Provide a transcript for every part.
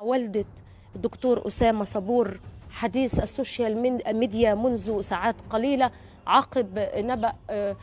والدة الدكتور أسامة صبور حديث ال social media منذ ساعات قليلة عقب نبأ آه،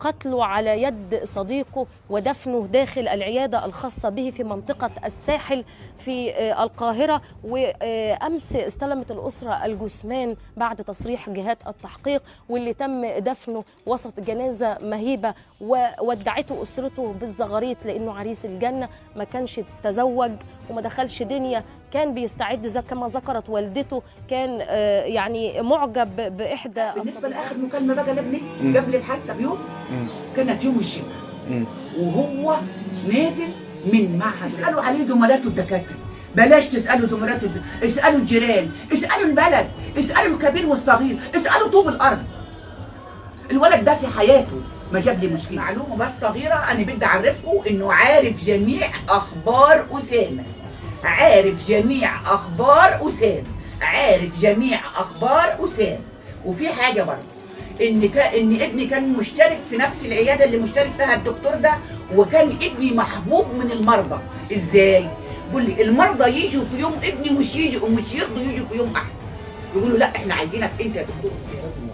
قتله على يد صديقه ودفنه داخل العيادة الخاصة به في منطقة الساحل في آه، القاهرة. وأمس استلمت الأسرة الجثمان بعد تصريح جهات التحقيق واللي تم دفنه وسط جنازة مهيبة. وودعته أسرته بالزغاريت لأنه عريس الجنة ما كانش تزوج وما دخلش دنيا. كان بيستعد زي كما ذكرت والدته كان آه، يعني معجب بإحدى بالنسبة لآخر مكالمة بقى لابني قبل الحادثة. بيوم مم. كانت يوم الجمعه. وهو نازل من معهد. اسألوا عليه زملاته الدكاترة. بلاش تسألوا زملاته. اسألوا الجيران اسألوا البلد اسألوا الكبير والصغير اسألوا طوب الأرض. الولد ده في حياته ما جاب لي مشكلة. معلومة بس صغيرة أنا بدي أعرفكم إنه عارف جميع أخبار أسامة. عارف جميع أخبار أسامة. عارف جميع أخبار أسامة. وفي حاجة برضه إن كان إن ابني كان مشترك في نفس العيادة اللي مشترك فيها الدكتور ده وكان ابني محبوب من المرضى. إزاي؟ بيقول لي المرضى يجوا في يوم ابني مش يجوا ومش يرضوا يجوا في يوم أحد. يقولوا لا إحنا عايزينك أنت يا دكتور.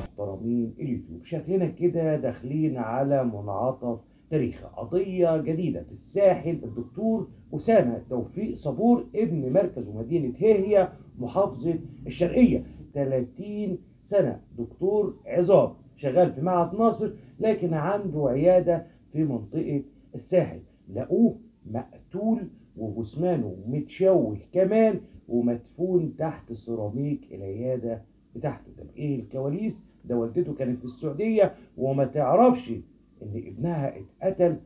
محترمين اليوتيوب. شكلنا كده داخلين على منعطف تاريخي قضية جديدة في الساحل. الدكتور أسامة توفيق صبور ابن مركز ومدينة هي محافظة الشرقية. 30 سنة. دكتور عظام شغال في معهد ناصر لكن عنده عيادة في منطقة الساحل. لقوه مقتول وجثمانه متشوه كمان ومدفون تحت سيراميك العيادة بتاعته. طب إيه الكواليس؟ ده والدته كانت في السعودية وما تعرفش إن ابنها اتقتل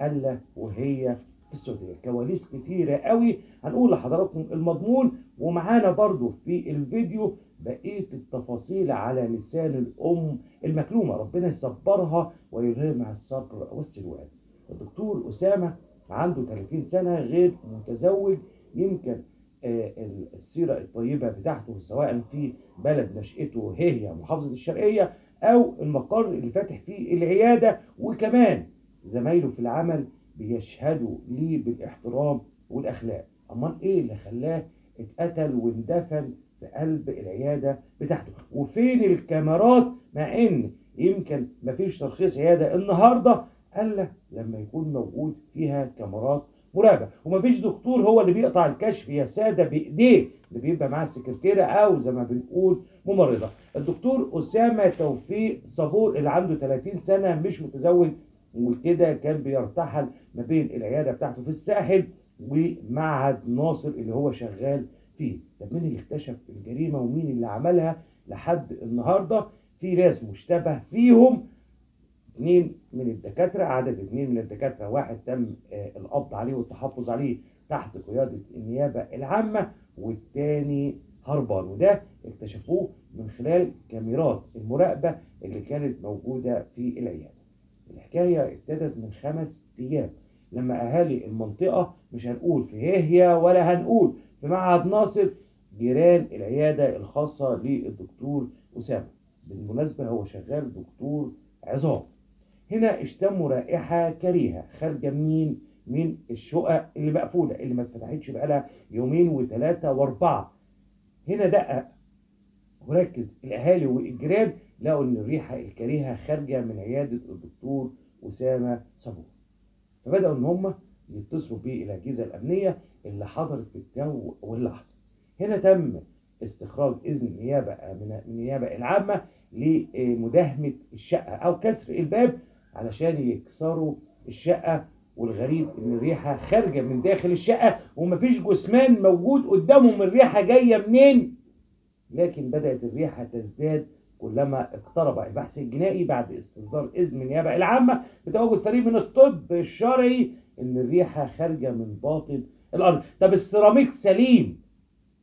إلا وهي في السعودية. كواليس كتيرة قوي. هنقول لحضراتكم المضمون ومعانا برضو في الفيديو بقية التفاصيل على لسان الأم المكلومة ربنا يصبرها ويلهمها الصبر والسلوان. الدكتور أسامة عنده 30 سنة غير متزوج يمكن آه، السيرة الطيبة بتاعته سواء في بلد نشأته هي محافظة الشرقية أو المقر اللي فاتح فيه العيادة وكمان زمايله في العمل بيشهدوا ليه بالاحترام والأخلاق. أمال إيه اللي خلاه اتقتل واندفن قلب العيادة بتاعته. وفين الكاميرات؟ مع إن يمكن مفيش ترخيص عيادة النهاردة إلا لما يكون موجود فيها كاميرات مراقبة. ومفيش دكتور هو اللي بيقطع الكشف يا سادة بإيديه اللي بيبقى معاه السكرتيرة أو زي ما بنقول ممرضة. الدكتور أسامة توفيق صبور اللي عنده 30 سنة مش متزوج وكده كان بيرتحل ما بين العيادة بتاعته في الساحل ومعهد ناصر اللي هو شغال فيه. طب مين اللي اكتشف الجريمة ومين اللي عملها لحد النهارده؟ في ناس مشتبه فيهم. اثنين من الدكاترة عدد اثنين من الدكاترة واحد تم آه، القبض عليه والتحفظ عليه تحت قيادة النيابة العامة والتاني هربان. وده اكتشفوه من خلال كاميرات المراقبة اللي كانت موجودة في العيادة. الحكاية ابتدت من خمس أيام. لما أهالي المنطقة مش هنقول في هي ولا هنقول. في معهد ناصر جيران العيادة الخاصة للدكتور أسامة. بالمناسبة هو شغال دكتور عظام. هنا اشتموا رائحة كريهة خارجة منين؟ من الشقق اللي مقفولة اللي ما اتفتحتش بقالها يومين وثلاثة وأربعة. هنا دقق وركز الأهالي والجيران لقوا إن الريحة الكريهة خارجة من عيادة الدكتور أسامة صبور. فبدأوا إن هم يتصلوا بالأجهزة الأمنية اللي حضرت في الجو واللحظة هنا تم استخراج إذن النيابة من النيابة العامة لمداهمة الشقة أو كسر الباب علشان يكسروا الشقة والغريب إن الريحة خارجة من داخل الشقة ومفيش جثمان موجود قدامهم الريحة جاية منين؟ لكن بدأت الريحة تزداد كلما اقترب البحث الجنائي بعد استصدار إذن من النيابة العامة بتواجد فريق من الطب الشرعي إن الريحة خارجة من باطن الأرض. طب السيراميك سليم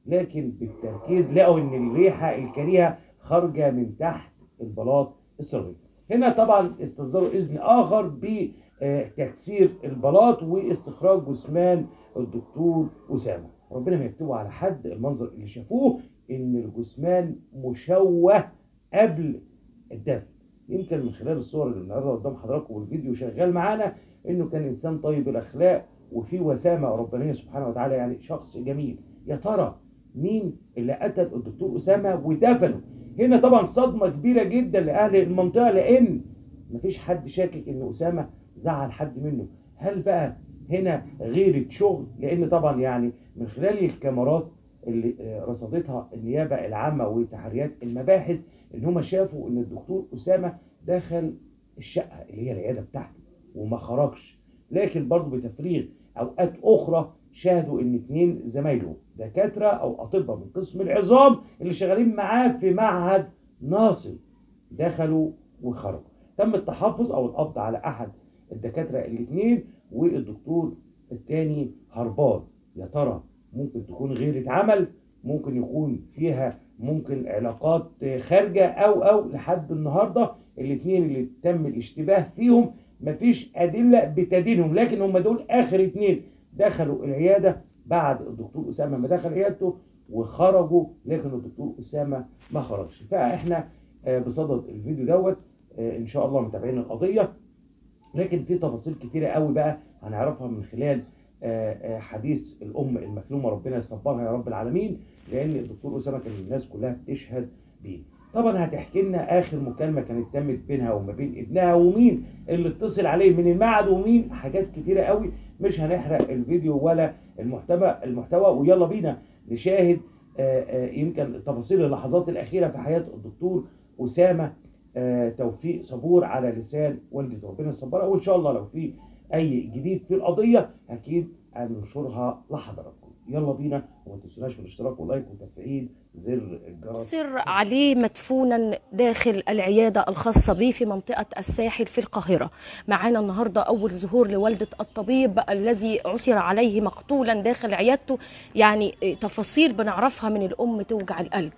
لكن بالتركيز لقوا إن الريحة الكريهة خارجة من تحت البلاط السيراميك. هنا طبعا استصدروا إذن آخر بتكسير البلاط واستخراج جثمان الدكتور أسامة. ربنا ما يكتبه على حد المنظر اللي شافوه إن الجثمان مشوه قبل الدفن. يمكن من خلال الصور اللي النهارده قدام حضراتكم والفيديو شغال معانا إنه كان إنسان طيب الأخلاق وفي وسامة ربانية سبحانه وتعالى يعني شخص جميل. يا ترى مين اللي قتل الدكتور أسامة ودفنه؟ هنا طبعا صدمة كبيرة جدا لأهل المنطقة لأن مفيش حد شاكك إن أسامة زعل حد منه. هل بقى هنا غيرة شغل؟ لأن طبعا يعني من خلال الكاميرات اللي آه، رصدتها النيابة العامة وتحريات المباحث إن هم شافوا إن الدكتور أسامة دخل الشقة اللي هي العيادة بتاعته وما خرجش. لكن برضه بتفريغ أوقات أخرى شاهدوا إن اتنين زمايله دكاترة أو أطباء من قسم العظام اللي شغالين معاه في معهد ناصر دخلوا وخرجوا. تم التحفظ أو القبض على أحد الدكاترة الاثنين والدكتور الثاني هربان. يا ترى ممكن تكون غيرة عمل؟ ممكن يكون فيها ممكن علاقات خارجة أو أو لحد النهارده الاثنين اللي تم الاشتباه فيهم مفيش أدلة بتدينهم لكن هم دول آخر اثنين دخلوا العيادة بعد الدكتور أسامة ما دخل عيادته وخرجوا لكن الدكتور أسامة ما خرجش. فإحنا آه، بصدد الفيديو دوت آه، إن شاء الله متابعين القضية. لكن في تفاصيل كتيرة قوي بقى هنعرفها من خلال آه، حديث الأم المكلومه ربنا يصبرها يا رب العالمين. لأن الدكتور اسامه كان الناس كلها بتشهد بيه. طبعا هتحكي لنا آخر مكالمة كانت تمت بينها وما بين ابنها ومين اللي اتصل عليه من المعهد ومين؟ حاجات كتيرة قوي. مش هنحرق الفيديو ولا المحتوى المحتوى. ويلا بينا نشاهد آه، آه، يمكن تفاصيل اللحظات الأخيرة في حياة الدكتور أسامة. آه، توفيق صبور على لسان والدة ربنا يصبرها. وإن شاء الله لو في أي جديد في القضية أكيد هننشرها لحضراتكم. يلا بينا. وما تنسوناش من الاشتراك واللايك وتفعيل زر الجرس. سر عليه مدفونا داخل العيادة الخاصة به في منطقة الساحل في القاهرة. معانا النهاردة أول ظهور لوالدة الطبيب الذي عثر عليه مقتولا داخل عيادته. يعني تفاصيل بنعرفها من الأم توجع القلب.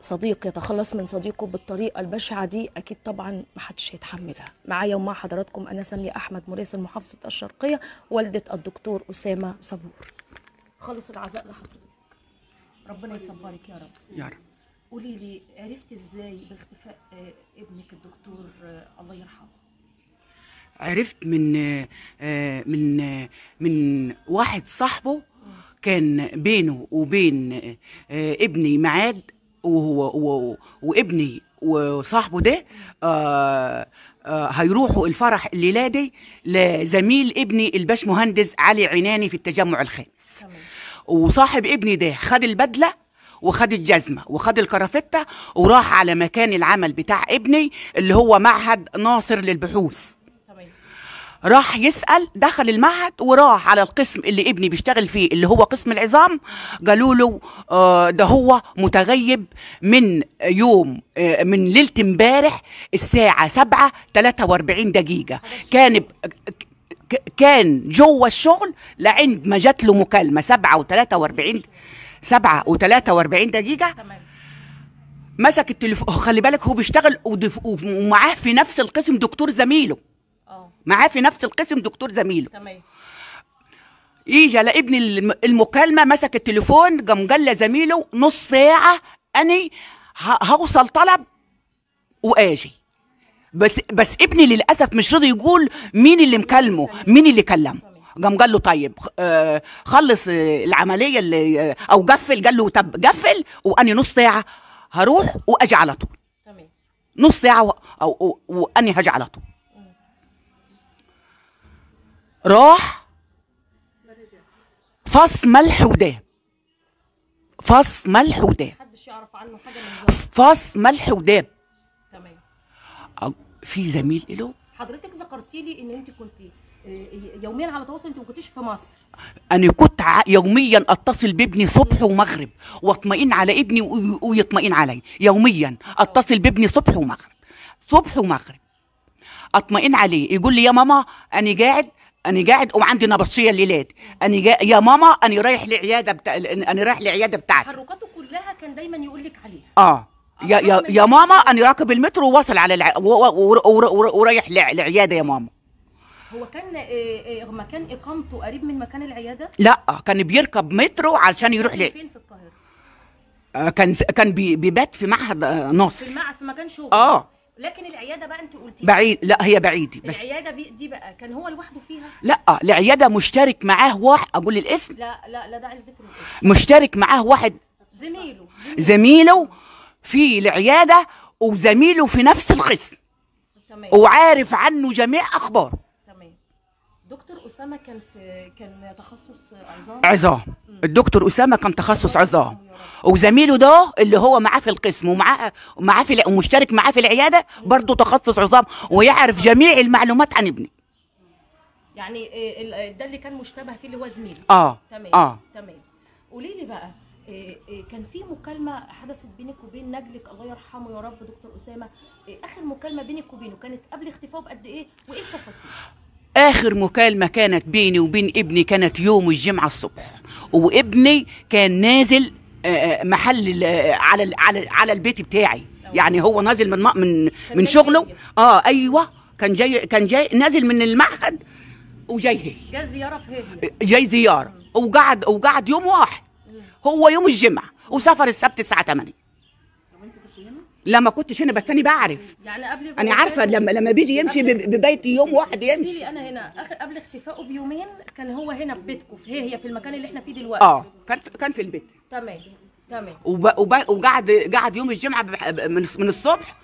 صديق يتخلص من صديقه بالطريقة البشعة دي أكيد طبعا محدش هيتحملها. معايا ومع حضراتكم أنا سامية أحمد مراسل محافظة الشرقية والدة الدكتور أسامة صبور. خالص العزاء لحضرتك. ربنا يصبرك يا رب. يا رب. قولي لي عرفت إزاي باختفاء آه، ابنك الدكتور آه، الله يرحمه؟ عرفت من آه، من من واحد صاحبه كان بينه وبين ابني ميعاد وهو وابني وصاحبه ده هيروحوا الفرح الليلة دي لزميل ابني الباش مهندس علي عناني في التجمع الخامس. تمام. وصاحب ابني ده خد البدلة وخد الجزمة وخد الكرافتة وراح على مكان العمل بتاع ابني اللي هو معهد ناصر للبحوث. راح يسأل دخل المعهد وراح على القسم اللي ابني بيشتغل فيه اللي هو قسم العظام. قالوا له آه، ده هو متغيب من يوم آه، من ليلة امبارح الساعة سبعة 43 دقيقة. كان كان جوه الشغل لعند ما جات له مكالمة سبعة و43 سبعة و43 دقيقة. تمام. مسك التليفون خلي بالك هو بيشتغل ومعاه في نفس القسم دكتور زميله. آه. معاه في نفس القسم دكتور زميله. تمام. يجي على ابن الم- المكالمة مسك التليفون قام قال لزميله نص ساعة أني هوصل طلب وآجي. بس بس ابني للأسف مش راضي يقول مين اللي مكلمه مين اللي كلمه. قام قال له طيب آه، خلص آه، العملية اللي آه، أو قفل. قال له طب قفل وأني نص ساعة هروح وأجي على طول. نص ساعة أو وأني هاجي على طول. راح فص ملح وداب. فص ملح وداب. فص ملح وداب. في زميل له حضرتك ذكرتي لي إن أنت كنت يوميا على تواصل أنت ما كنتش في مصر. أنا كنت يوميا أتصل بابني صبح ومغرب واطمئن على ابني وي- ويطمئن علي. يوميا أتصل بابني صبح ومغرب. صبح ومغرب. أطمئن عليه. يقول لي يا ماما أنا قاعد أنا قاعد وعندي نبطشية الليلات. أنا جا... يا ماما أنا رايح لعيادة بتاع... أنا رايح لعيادة بتاعتي. تحركاته كلها كان دايما يقول لك عليها. آه. يا يا يا ماما أنا راكب المترو وواصل على الع... و... و... و... و... ورايح لع... لعياده يا ماما. هو كان آه، آه، مكان إقامته قريب من مكان العيادة؟ لا كان بيركب مترو علشان يروح ل... فين في القاهرة؟ آه، كان كان بي... بيبات في معهد آه، في ناصر المع في مكان شغل. آه. لكن العيادة بقى انت قلتي بعيد. لا هي بعيدة بس. العيادة بي- دي بقى كان هو لوحده فيها؟ لا العيادة مشترك معاه واحد. أقول الاسم. لا لا لا داعي لذكر الاسم. مشترك معاه واحد. زميله. زميله. زميله في العيادة وزميله في نفس القسم. تمام. وعارف عنه جميع اخباره تمام. دكتور أسامة كان في كان تخصص عظام؟ عظام. الدكتور أسامة كان تخصص عظام. وزميله ده اللي هو معاه في القسم ومعاه معاه في ومشترك معاه في العيادة برضه تخصص عظام ويعرف جميع المعلومات عن ابني. يعني ال- ده اللي كان مشتبه فيه اللي هو زميله. آه. تمام. آه. تمام. قولي لي بقى كان في مكالمة حدثت بينك وبين نجلك الله يرحمه يا رب دكتور أسامة. إيه آخر مكالمة بينك وبينه كانت قبل اختفائه بقد إيه؟ وإيه التفاصيل؟ آخر مكالمة كانت بيني وبين ابني كانت يوم الجمعة الصبح. وابني كان نازل آه، آه، محل آه، على على على البيت بتاعي. يعني هو نازل من من من جاي شغله. آه أيوه. كان جاي كان جاي نازل من المعهد وجاي هي. جه زيارة في هي. جاي زيارة. وقعد وقعد يوم واحد. هو يوم الجمعة وسافر السبت الساعة 8 لا ما كنتش هنا بس أنا بعرف. يعني قبل أنا عارفة لما لما بيجي يمشي ب- ببيتي يوم واحد يمشي. أنا هنا. قبل اختفائه بيومين كان هو هنا في بيتكم. في هي هي في المكان اللي إحنا فيه دلوقتي. آه كان في كان في البيت. تمام تمام. وقعد قعد يوم الجمعة من من الصبح.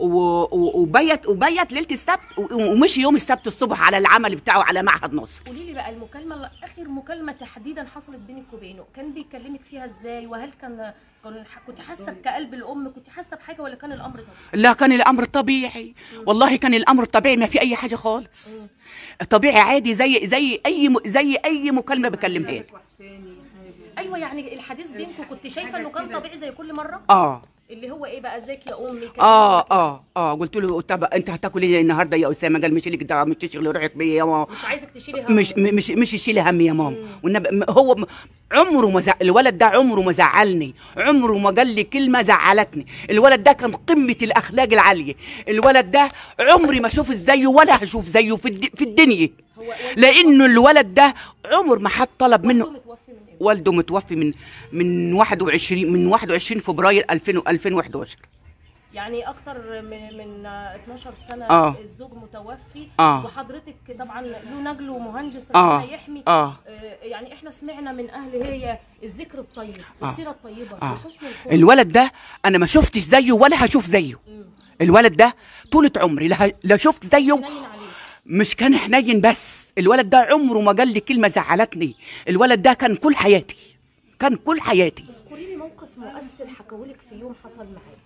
وبيت وبيت ليلة السبت. ومشي يوم السبت الصبح على العمل بتاعه على معهد نصر قولي لي بقى المكالمة آخر مكالمة تحديدا حصلت بينك وبينه كان بيكلمك فيها إزاي وهل كان كان كنت حاسة كقلب الأم كنت حاسة بحاجة ولا كان الأمر طبيعي لا كان الأمر طبيعي والله كان الأمر طبيعي ما في أي حاجة خالص طبيعي عادي زي زي أي. زي أي مكالمة بكلمها. أيوه يعني الحديث بينكم كنت شايفة إنه كان طبيعي زي كل مرة آه اللي هو إيه بقى ازيك يا أمي؟ كده آه آه آه قلت له طب أنت هتاكل إيه النهارده يا أسامة؟ قال مش لك ده مش تشغلي روحك بيا يا ماما. مش عايزك تشيلي هم. مش مش مش يشيل هم يا ماما. والنبي هو عمره ما زع... الولد ده عمره ما زعلني. عمره ما قال لي كلمة زعلتني. الولد ده كان قمة الأخلاق العالية. الولد ده عمري ما أشوف زيه ولا هشوف زيه في, الد... في الدنيا. لأنه الولد ده عمر ما حد طلب منه. والده متوفي من من من 21 من 21 فبراير 2000 2011 يعني أكتر من من 12 سنة آه. الزوج متوفي آه. وحضرتك طبعا له نجل ومهندس آه. ربنا يحمي آه. يعني إحنا سمعنا من أهل هي الذكر الطيب السيرة الطيبة آه. وحسن الخلق الولد ده أنا ما شفتش زيه ولا هشوف زيه الولد ده طولة عمري لا, لا شفت زيه مش كان حنين بس الولد ده عمره ما قال لي كلمة زعلتني. الولد ده كان كل حياتي كان كل حياتي. اذكري لي موقف مؤثر حكولك في يوم حصل معايا.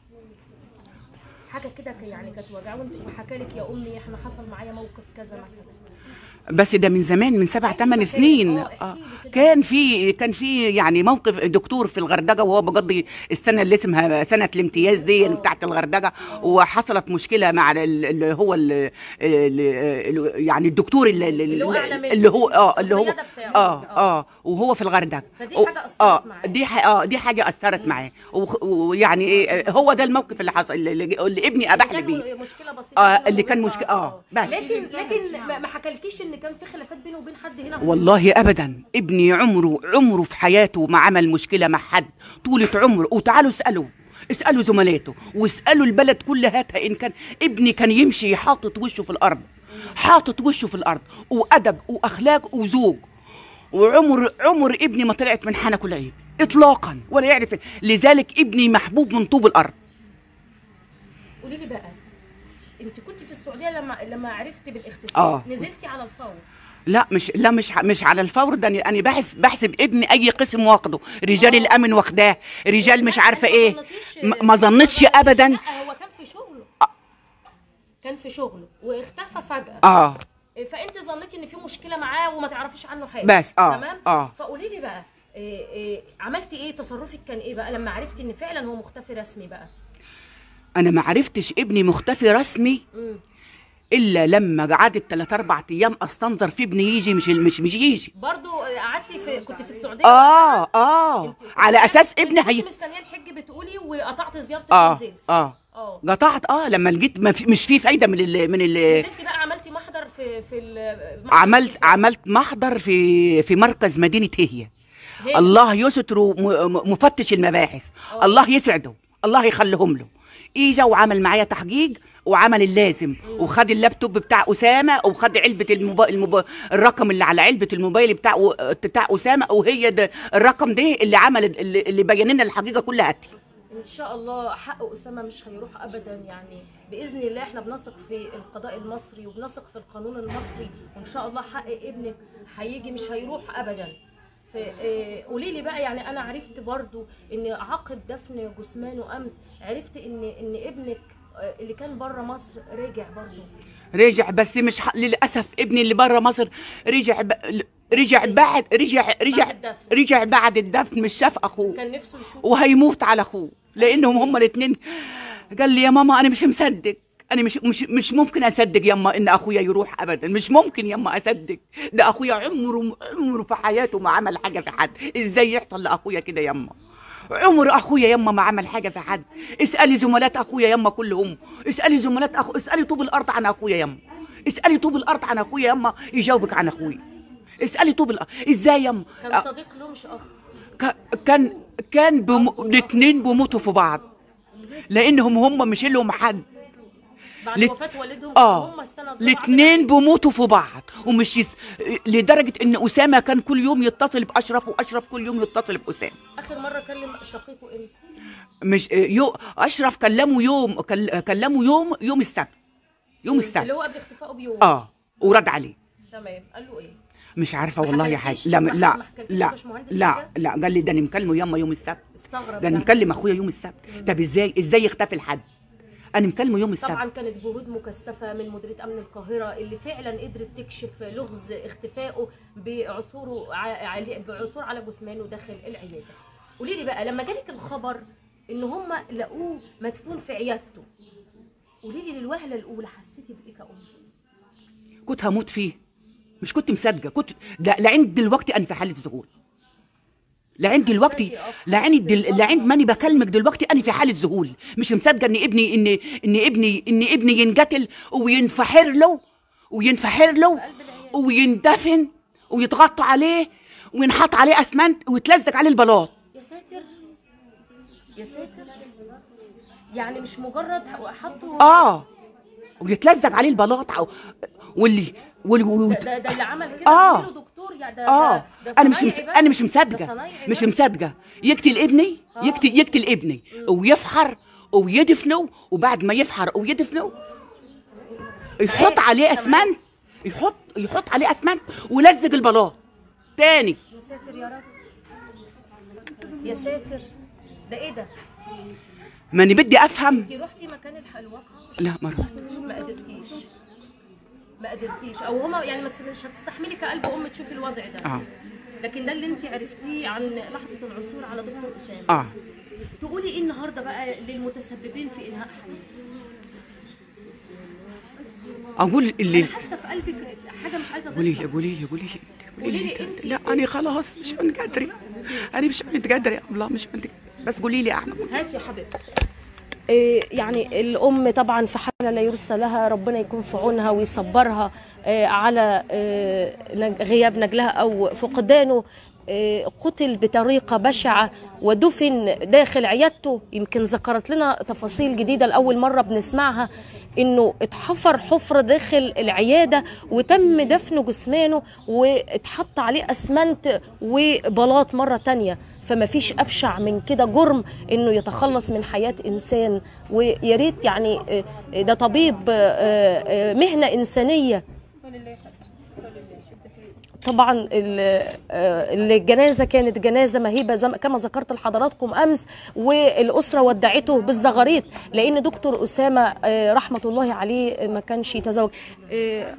حاجة كده يعني كانت وجعه وانت وحكى لك يا أمي إحنا حصل معايا موقف كذا مثلا. بس ده من زمان من سبع ثمان كان- سنين. آه، كان في كان في يعني موقف دكتور في الغردقة وهو بقضي السنة اللي اسمها سنة الامتياز دي بتاعت الغردقة وحصلت مشكلة مع ال- اللي هو ال ال يعني الدكتور اللي, اللي هو. اللي هو آه اللي هو بتاعه. آه آه. آه وهو في الغردقة فدي حاجة أثرت آه معاه. دي آه دي حاجة أثرت معاه ويعني إيه هو ده الموقف اللي حصل اللي, اللي ابني أباح لي بيه مشكلة بسيطة كده اللي كان مشكلة- آه، بس. لكن لكن ما- حكالكيش إن كان في خلافات بينه وبين حد هنا والله ابدا ابني عمره عمره في حياته ما عمل مشكلة مع حد. طولة عمره. وتعالوا اسألوا. اسألوا زملاته واسألوا البلد كلها إن كان ابني كان يمشي حاطط وشه في الأرض حاطط وشه في الأرض. وادب واخلاق وذوق وعمر عمر ابني ما طلعت من حنكه العيب اطلاقا ولا يعرف لذلك ابني محبوب من طوب الأرض. قولي لي بقى أنت كنت في السعودية لما لما عرفت بالاختفاء آه. نزلتي على الفور. لا مش لا مش مش على الفور ده أنا بحس بحسب ابني أي قسم واخده. رجال الأمن واخداه. رجال مش عارفة إيه. ما- ظنتش ابدا. لا هو كان في شغله. كان في شغله واختفى فجأة. آه. فأنت ظنيتي إن في مشكلة معاه وما تعرفيش عنه حاجة. بس، آه، تمام؟ آه. فقولي لي بقى إيه إيه عملتي إيه؟ تصرفك كان إيه بقى؟ لما عرفتي إن فعلا هو مختفي رسمي بقى. أنا ما عرفتش ابني مختفي رسمي. مم. إلا لما قعدت ثلاث أربع أيام أستنظر في ابني يجي مش مش مش يجي برضو قعدتي في كنت في السعودية آه؟ آه. على أساس ابني هي مستنية الحج بتقولي وقطعت زيارتك آه ونزلت. آه. آه. قطعت آه لما لقيت مش في فايدة من ال من ال نزلتي بقى عملتي محضر في في عملت عملت محضر في في مركز مدينة هي. هي. الله يستر مفتش المباحث. الله يسعده الله يخليهم له. إجا وعمل معايا تحقيق وعمل اللازم. وخد اللابتوب بتاع أسامة وخد علبة الموبا... الموبا... الرقم اللي على علبة الموبايل بتاع بتاع أسامة وهي ده الرقم ده اللي عمل اللي, بين لنا الحقيقة كلها دي إن شاء الله حق أسامة مش هيروح ابدا يعني. بإذن الله إحنا بنثق في القضاء المصري وبنثق في القانون المصري وإن شاء الله حق ابنك هيجي مش هيروح ابدا. قولي لي بقى يعني أنا عرفت برضو إن عقب دفن جثمانه امس عرفت ان إن ابنك آه، اللي كان بره مصر رجع برضو رجع بس مش ح... للأسف ابني اللي بره مصر رجع ب... رجع بعد رجع رجع. رجع بعد الدفن مش شاف أخوه. كان نفسه يشوف وهيموت على أخوه. لأنهم هما الاثنين قال لي يا ماما أنا مش مصدق. أنا مش مش مش ممكن أصدق يما إن أخويا يروح ابدا. مش ممكن يما أصدق. ده أخويا عمره عمره في حياته ما عمل حاجة في حد. إزاي يحصل لأخويا كده يما عمر أخويا يما ما عمل حاجة في حد. اسألي زملات أخويا يما كلهم اسألي زملات اخو اسألي طوب الأرض عن أخويا يما اسألي طوب الأرض عن أخويا يما يجاوبك عن اخويا اسألي طوب الأرض إزاي يما كان صديق له مش أخ. كان كان بم... الاثنين بيموتوا في بعض. لأنهم هم مش لهم حد. بعد لت- وفاة والدهم آه. هم السنة الاثنين بيموتوا في بعض. ومش يس... لدرجة إن أسامة كان كل يوم يتصل بأشرف وأشرف كل يوم يتصل بأسامة. آخر مرة كلم شقيقه إمتى؟ مش يو... أشرف كلمه يوم كل... كلمه يوم يوم السبت. يوم السبت. اللي هو قبل اختفائه بيوم. آه. ورد عليه. تمام. قال له إيه؟ مش عارفة والله يا حاج؟ لا لا لا لا؟ لا. قال لي ده أنا مكلمه ياما يوم السبت. استغرب ده أنا يعني. مكلم أخويا يوم السبت. طب إزاي إزاي يختفي الحد؟ أنا مكلمه يوم السبت طبعا كانت جهود مكثفة من مديرية أمن القاهرة اللي فعلا قدرت تكشف لغز اختفائه بعثوره بعثور على جثمانه داخل العيادة. قولي لي بقى لما جالك الخبر إن هم لقوه مدفون في عيادته قولي لي للوهلة الأولى حسيتي بإيه كأم؟ كنت هموت فيه مش كنت مصدقة كنت لا لعند دلوقتي أنا في حاله ذهول لعند دلوقتي لعند دل... لعند ماني بكلمك دلوقتي أنا في حالة ذهول. مش مصدقه إن ابني إن إن ابني إن ابني ينقتل وينفحر له وينفحر له ويندفن ويتغطى عليه وينحط عليه أسمنت ويتلزق عليه البلاط. يا ساتر. يا ساتر. يعني مش مجرد حطوا آه. ويتلزق عليه البلاط واللي واللي ده, ده اللي عمل كده آه. دكتور يعني ده آه ده, أنا مش مس... أنا مش مصدقة مش. مصدقة. يقتل ابني يقتل يقتل ابني ويفحر ويدفنه وبعد ما يفحر ويدفنه يحط عليه أسمنت يحط يحط عليه أسمنت ويلزق البلاط. تاني. يا ساتر يا رب. يا ساتر. ده إيه ده؟ ماني بدي أفهم. انت رحتي مكان الواقعه لا ما رحت. ما قدرتيش. ما قدرتيش. أو هما يعني مش هتستحملي كقلب أم تشوفي الوضع ده. آه. لكن ده اللي انت عرفتيه عن لحظة العثور على دكتور أسامة. آه. تقولي إيه النهارده بقى للمتسببين في إنهاء حدث أقول اللي أنا حاسة في قلبك حاجة مش عايزة قولي لي قولي لي قولي لي. قولي لي أنت. لا أنا خلاص مش متقدره أنا مش متقدره يا الله مش متقدره بس قولي لي يا أحمد. هاتي يا حبيبتي. يعني الأم طبعا في حاله لا يرثى لها ربنا يكون في عونها ويصبرها إيه على إيه غياب نجلها أو فقدانه إيه قتل بطريقة بشعة ودفن داخل عيادته. يمكن ذكرت لنا تفاصيل جديدة لأول مرة بنسمعها. إنه اتحفر حفره داخل العيادة وتم دفن جثمانه واتحط عليه أسمنت وبلاط مرة تانية. فما فيش أبشع من كده جرم إنه يتخلص من حياة إنسان. ويا ريت يعني آه، آه، ده طبيب آه، مهنة إنسانية. طبعا ال- آه، الجنازه كانت جنازة مهيبة كما ذكرت لحضراتكم أمس والأسرة ودعته بالزغاريط لأن دكتور أسامة آه، رحمة الله عليه ما كانش يتزوج. آه،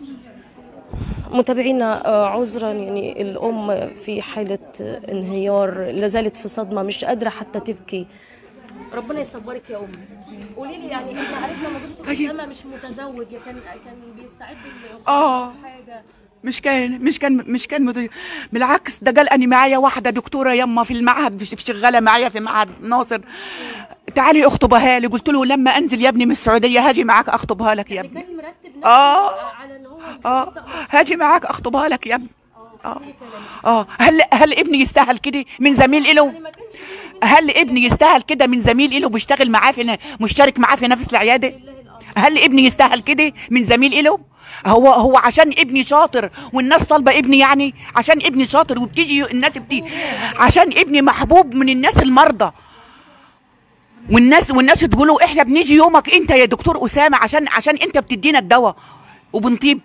متابعينا عذرا يعني الأم في حالة انهيار لازالت في صدمة مش قادرة حتى تبكي. ربنا يصبرك يا امي قولي لي يعني إحنا عرفنا إن دكتور أسامة مش متزوج كان كان بيستعد. أو حاجة. مش كان مش كان مش كان مدير بالعكس ده قال أني معايا واحدة دكتورة يما في المعهد شغالة معايا في معهد ناصر. تعالي أخطبها لي. قلت له لما أنزل يا ابني من السعودية هاجي معاك أخطبها لك يا يعني ابني. آه. آه. يبدأ هاجي معاك أخطبها لك يا ابني. آه آه. هل هل ابني يستاهل كده من زميل له هل ابني يستاهل كده من زميل له بيشتغل معاه في مشترك معاه في نفس العيادة؟ هل ابني يستاهل كده من زميل له هو هو عشان ابني شاطر والناس طالبة ابني يعني عشان ابني شاطر وبتيجي الناس بتيجي عشان ابني محبوب من الناس المرضى. والناس والناس تقولوا إحنا بنيجي يومك أنت يا دكتور أسامة عشان عشان أنت بتدينا الدواء. وبنطيب.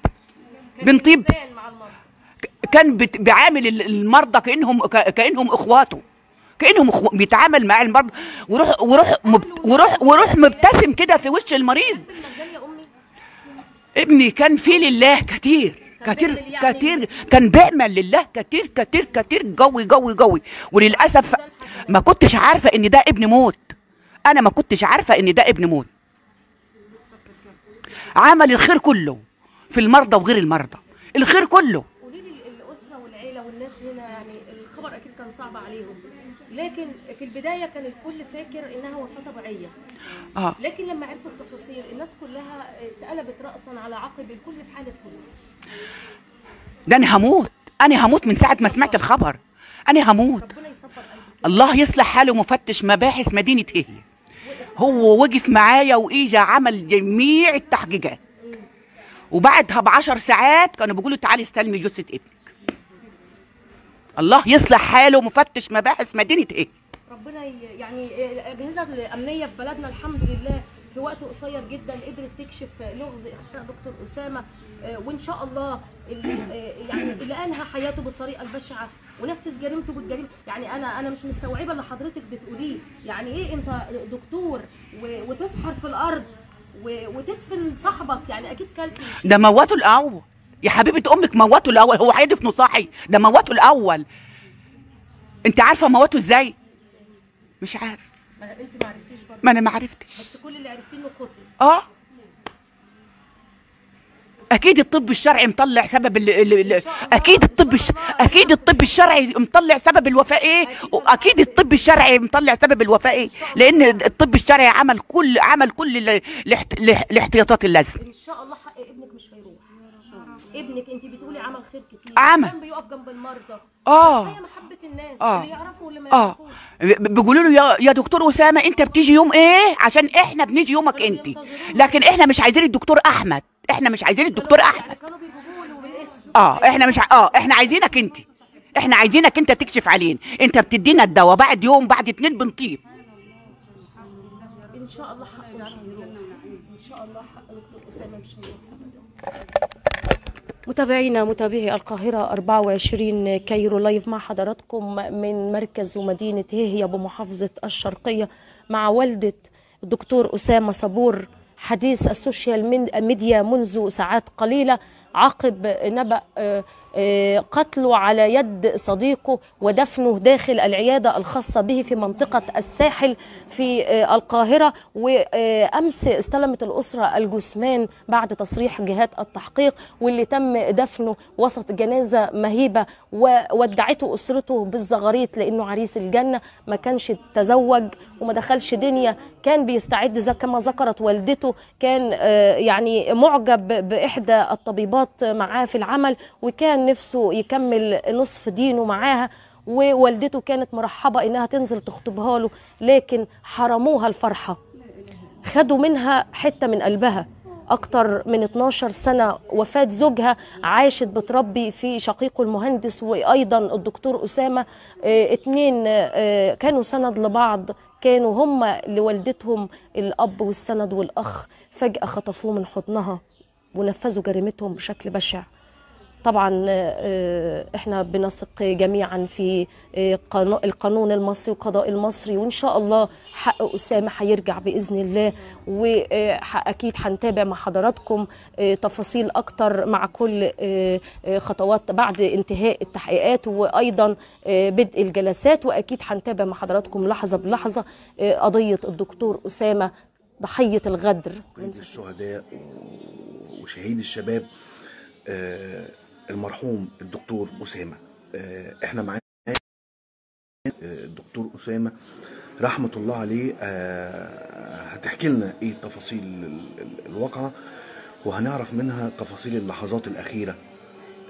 بنطيب. كان بيعامل ال- المرضى كانهم كأنهم إخواته. كانهم أخو... بيتعامل مع المرضى وروح وروح مبت... وروح وروح مبتسم كده في وش المريض. ابني كان في لله كتير كتير كتير كان بيعمل لله كتير كتير كتير قوي قوي قوي. وللأسف ما كنتش عارفة إن ده ابن موت. أنا ما كنتش عارفة إن ده ابن موت. عمل الخير كله في المرضى وغير المرضى. الخير كله. قولي لي الأسرة والعيلة والناس هنا يعني الخبر أكيد كان صعب عليهم. لكن في البداية كان الكل فاكر إنها وفاة طبيعية. آه. لكن لما عرفوا التفاصيل الناس كلها اتقلبت راسا على عقب الكل في حالة حزن ده أنا هموت. أنا هموت من ساعة ما سمعت الخبر. أنا هموت. الله يصلح حاله مفتش مباحث مدينة هي. هو وقف معايا وإجا عمل جميع التحقيقات. وبعدها بعشر ساعات كانوا بيقولوا تعالي استلمي جثة ابنك الله يصلح حاله مفتش مباحث مدينة هي ربنا يعني الاجهزه الأمنية في بلدنا الحمد لله في وقت قصير جدا قدرت تكشف لغز اختفاء دكتور أسامة آه، وإن شاء الله اللي آه، يعني اللي انهى حياته بالطريقة البشعة ونفذ جريمته بالجريمة. يعني أنا أنا مش مستوعبة اللي حضرتك بتقوليه. يعني إيه أنت دكتور وتفحر في الأرض وتدفن صاحبك؟ يعني أكيد كلب ده موته الأول يا حبيبة أمك موته الأول. هو هيدفنه صاحي ده موته الأول. أنت عارفة موته إزاي؟ مش عارف. ما انت ما عرفتيش برضه. ما أنا ما عرفتش. بس كل اللي عرفتيه إنه قتل آه. أكيد الطب الشرعي مطلع سبب ال ال ال شاء الله، أكيد الطب الش... أكيد الطب الشرعي مطلع سبب الوفاة. إيه؟ وأكيد الطب الشرعي مطلع سبب الوفاة. إيه؟ لأن الطب الشرعي عمل كل عمل كل ال- الاحت... الاح- الاحتياطات اللازمة. إن شاء الله حق ابنك مش هيروح ابنك انت بتقولي عمل خير كتير. عمل. كان بيقف جنب المرضى. آه. هي محبة الناس آه. اللي يعرفوا واللي ما آه. يعرفوش. ب- بيقولوا له يا يا دكتور أسامة انت بتيجي يوم إيه؟ عشان إحنا بنيجي يومك انت. لكن إحنا مش عايزين الدكتور أحمد. إحنا مش عايزين الدكتور أحمد. يعني كانوا بيجيبوا له بالاسم. آه إحنا مش ع- آه إحنا عايزينك انت. إحنا عايزينك انت تكشف علينا. انت بتدينا الدواء. بعد يوم بعد اتنين بنطيب. إن شاء الله حقه إن شاء الله حق دكتور أسامة مش هيروح متابعينا متابعي القاهرة 24 Cairo live مع حضراتكم من مركز ومدينة هيهيا بمحافظة الشرقية مع والدة الدكتور أسامة صبور حديث ال social media منذ ساعات قليلة عقب نبأ آه، قتله على يد صديقه ودفنه داخل العيادة الخاصة به في منطقة الساحل في آه، القاهرة. وأمس استلمت الأسرة الجثمان بعد تصريح جهات التحقيق واللي تم دفنه وسط جنازة مهيبة. وودعته أسرته بالزغاريت لأنه عريس الجنة ما كانش تزوج وما دخلش دنيا. كان بيستعد كما ذكرت والدته كان آه، يعني معجب بإحدى الطبيبات معاه في العمل. وكان نفسه يكمل نصف دينه معاها ووالدته كانت مرحبة إنها تنزل تخطبها له لكن حرموها الفرحة. خدوا منها حتة من قلبها. أكتر من 12 سنة وفاة زوجها عاشت بتربي في شقيقه المهندس وأيضا الدكتور أسامة. آه، اتنين آه، كانوا سند لبعض. كانوا هم لوالدتهم الأب والسند والأخ. فجأة خطفوه من حضنها ونفذوا جريمتهم بشكل بشع. طبعا آه، إحنا بنثق جميعا في آه، قانو- القانون المصري والقضاء المصري وإن شاء الله حق أسامة هيرجع بإذن الله. واكيد هنتابع مع حضراتكم آه، تفاصيل أكتر مع كل آه، آه، خطوات بعد انتهاء التحقيقات وأيضا آه، بدء الجلسات. وأكيد هنتابع مع حضراتكم لحظة بلحظة آه، قضية الدكتور أسامة ضحية الغدر. عيد الشهداء وشهيد الشباب آه، المرحوم الدكتور أسامة. آه، إحنا معانا الدكتور أسامة رحمة الله عليه. آه، هتحكي لنا إيه تفاصيل ال- ال- الواقعة وهنعرف منها تفاصيل اللحظات الأخيرة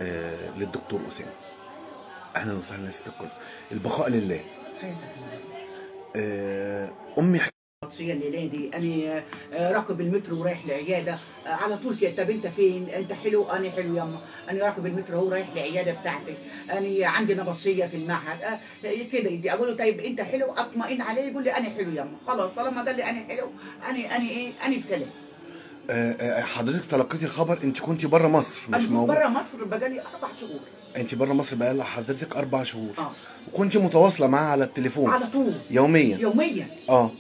آه، للدكتور أسامة. أهلا وسهلا يا ست الكل. البقاء لله. أمي الماتشية الليلة دي أنا آه، راكب المترو ورايح لعيادة. آه، على طول كده طب أنت فين؟ أنت حلو؟ أنا حلو يما. أنا راكب المترو اهو رايح لعيادة بتاعتي. أنا عندي نبطشية في المعهد. آه، كده؟ يدي أقول له طيب أنت حلو؟ أطمئن عليه يقول لي أنا حلو يما. خلاص طالما قال لي أنا حلو أنا أنا إيه؟ أنا بسلام آه، آه، حضرتك تلقيتي الخبر أنت كنت بره مصر مش أنا موجود؟ بره مصر بقالي أربع شهور. أنت بره مصر بقى حضرتك أربع شهور. آه. وكنت متواصلة معاه على التليفون؟ على طول. يوميا؟ يوميا. آه آه،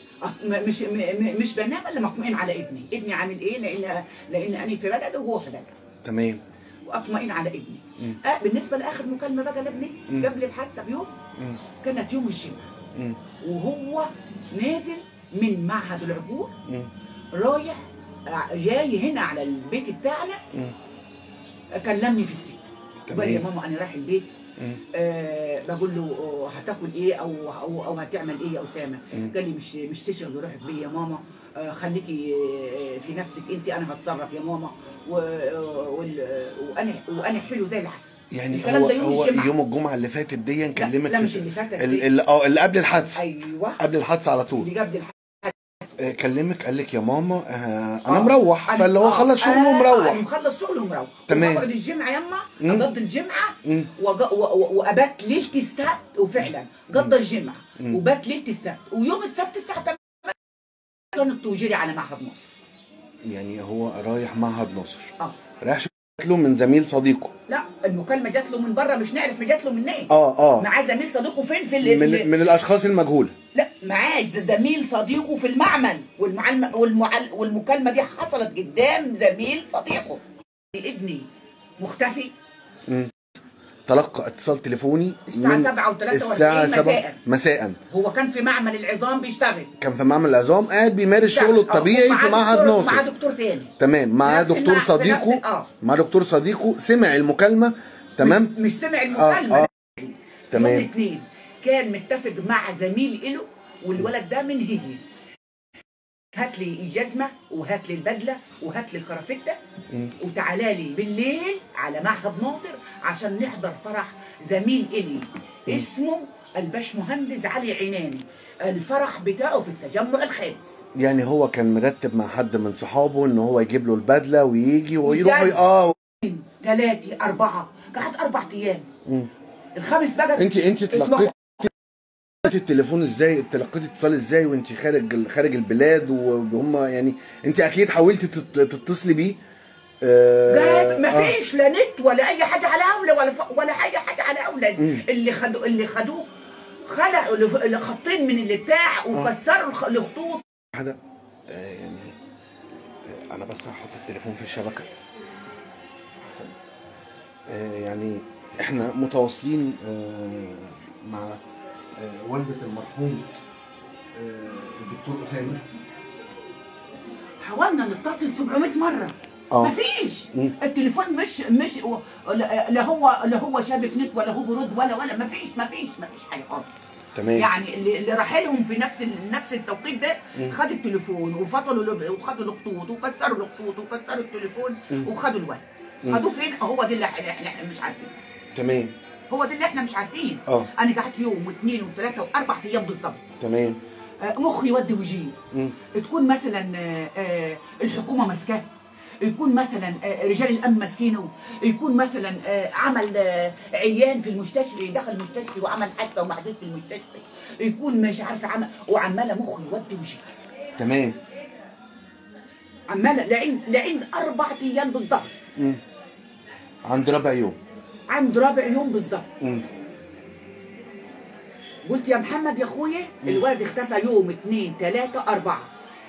مش م- م- مش بنام إلا مطمئن على ابني ابني عامل إيه لأن لأن أنا في بلد وهو في بلد تمام وأطمئن على ابني. آه بالنسبة لآخر مكالمة بقى لابني. قبل الحادثة بيوم مم. كانت يوم الجمعة. وهو نازل من معهد العبور. رايح آه، جاي هنا على البيت بتاعنا. كلمني في السكه تمام. قال لي يا ماما أنا رايح البيت أه بقول له آه، هتاكل إيه؟ أو أو, أو هتعمل إيه يا أسامة. قال لي مش مش تشغل روحك بيا يا ماما. آه، خليكي آه، في نفسك أنت أنا هتصرف يا ماما. و- وال- وأنا وأنا حلو زي العسل. يعني الكلام هو ده يوم هو الجمعة. يوم الجمعة اللي فاتت دي كلمك لا مش اللي فاتت آه اللي قبل الحادثة. أيوه. قبل الحادثة على طول. اللي قبل الح- آه، كلمك قال لك يا ماما آه أنا آه. مروح. فاللي هو آه، خلص شغله آه، ومروح آه، مخلص شغله ومروح تمام. وبقعد الجمعة يما. قضى الجمعة وابات ليلة السبت وفعلا قضى الجمعة. وبات ليلة السبت. ويوم السبت الساعة 8 كانت توجري على معهد ناصر. يعني هو رايح معهد نصر آه. رايح له من زميل صديقه. لا المكالمة جات له من بره مش نعرف جات له منين آه آه. معاه زميل صديقه فين؟ في ال- في من من الأشخاص المجهولة. لا معاه زميل صديقه في المعمل. والمعلم والمعل والمكالمة دي حصلت قدام زميل صديقه. ابني مختفي. تلقى اتصال تليفوني الساعة من 7 و43 الساعة 7 مساء. هو كان في معمل العظام بيشتغل. كان في معمل العظام قاعد بيمارس شغله الطبيعي آه، في معهد ناصر. دكتور تاني. تمام مع دكتور صديقه. آه. مع دكتور صديقه. سمع المكالمة. تمام؟ مش, مش سمع المكالمة. آه، آه. يوم تمام. الاثنين كان متفق مع زميل له والولد ده من هي هات لي الجزمة وهات لي البدلة وهات لي الكرافتة مم. وتعالى لي بالليل على معهد ناصر عشان نحضر فرح زميل إلي. اسمه الباشمهندس علي عناني الفرح بتاعه في التجمع الخامس. يعني هو كان مرتب مع حد من صحابه إن هو يجيب له البدلة ويجي ويروح. آه. ثلاثة أربعة قعدت أربع أيام. مم. الخامس بقى انت انت تلقيت التليفون إزاي تلقيت اتصال إزاي وانت خارج خارج البلاد وهم يعني انت أكيد حاولتي تت- تتصلي بيه آه، جاهز آه. مفيش لا نت ولا أي حاجة على أولى ولا. ولا أي حاجة على أولى. اللي خدوا اللي خدوه خلعوا الف- الخطين من اللي بتاع وكسروا الخ- الخطوط حاجة آه، يعني آه، أنا بس هحط التليفون في الشبكة. آه، يعني إحنا متواصلين آه، مع آه، والدة المرحوم آه، الدكتور أسامة. حاولنا نتصل 700 مرة. آه. مفيش. مم. التليفون مش مش لا هو لا هو شابك نت ولا هو برد ولا ولا. مفيش مفيش مفيش حاجة خالص. تمام. يعني اللي, اللي راح لهم في نفس نفس التوقيت ده خد التليفون وفصلوا وخدوا الخطوط وكسروا الخطوط وكسروا التليفون وخدوا الولد. خدوه فين؟ هو ده اللي إحنا مش عارفين. تمام. هو ده اللي إحنا مش عارفين. آه. أنا قعدت يوم واثنين وثلاثة وأربع أيام بالظبط تمام. آه، مخي يودي ويجيب. تكون مثلا آه، آه، الحكومة ماسكاه. يكون مثلا رجال الأمن ماسكينه. يكون مثلا عمل عيان في المستشفى دخل المستشفى وعمل حادثة ومحدود في المستشفى. يكون مش عارفه عمل وعمالة مخي يودي ويجيب تمام. عمالة لعين لعين أربع أيام بالظبط. عند ربع يوم. عند رابع يوم بالظبط. قلت يا محمد يا أخويا الولد اختفى يوم اثنين ثلاثة أربعة.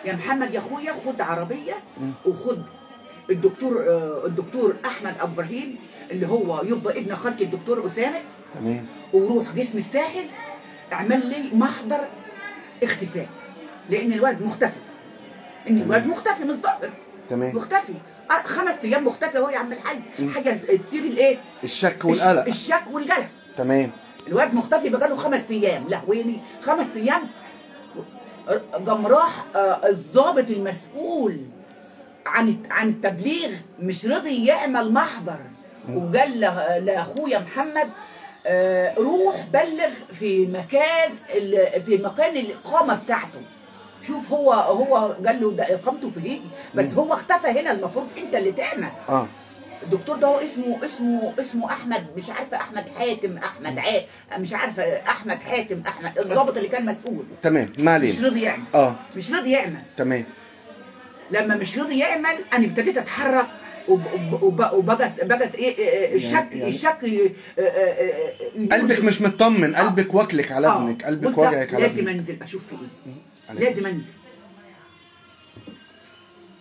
يا محمد يا أخويا خد عربية وخد الدكتور آه، الدكتور أحمد أبو إبراهيم اللي هو يبقى ابن خالتي الدكتور أسامة. تمام. وروح جسم الساحل اعمل لي محضر اختفاء لأن الولد مختفي. إن الولد مختفي مش ظاهر. تمام. مختفي. خمس أيام مختفي أهو يا عم الحاج. حاجة تثير الإيه؟ الشك والقلق. الشك والقلق. تمام. الواد مختفي بقاله خمس أيام. لا ويني خمس أيام. قام راح آه، الضابط المسؤول عن عن التبليغ مش رضي يعمل محضر وقال لأخويا محمد آه، روح بلغ في مكان في مكان الإقامة بتاعته. شوف هو هو قال له ده إقامته في ليبيا بس. هو اختفى هنا المفروض أنت اللي تعمل. آه. الدكتور ده هو اسمه اسمه اسمه أحمد مش عارفة أحمد حاتم أحمد عا مش عارفة أحمد حاتم أحمد الضابط اللي كان مسؤول. تمام ما مش علينا راضي يعمل. آه. مش راضي يعمل. تمام. لما مش راضي يعمل أنا ابتديت أتحرك وب- وب- وب- وبقت بقت إيه إيه، الشك يعني- الشك ي- آه، آه، آه، قلبك مش مطمن آه. قلبك واكلك على آه. ابنك قلبك واجعك على لازم ابنك. أنزل أشوف في إيه. لازم انزل.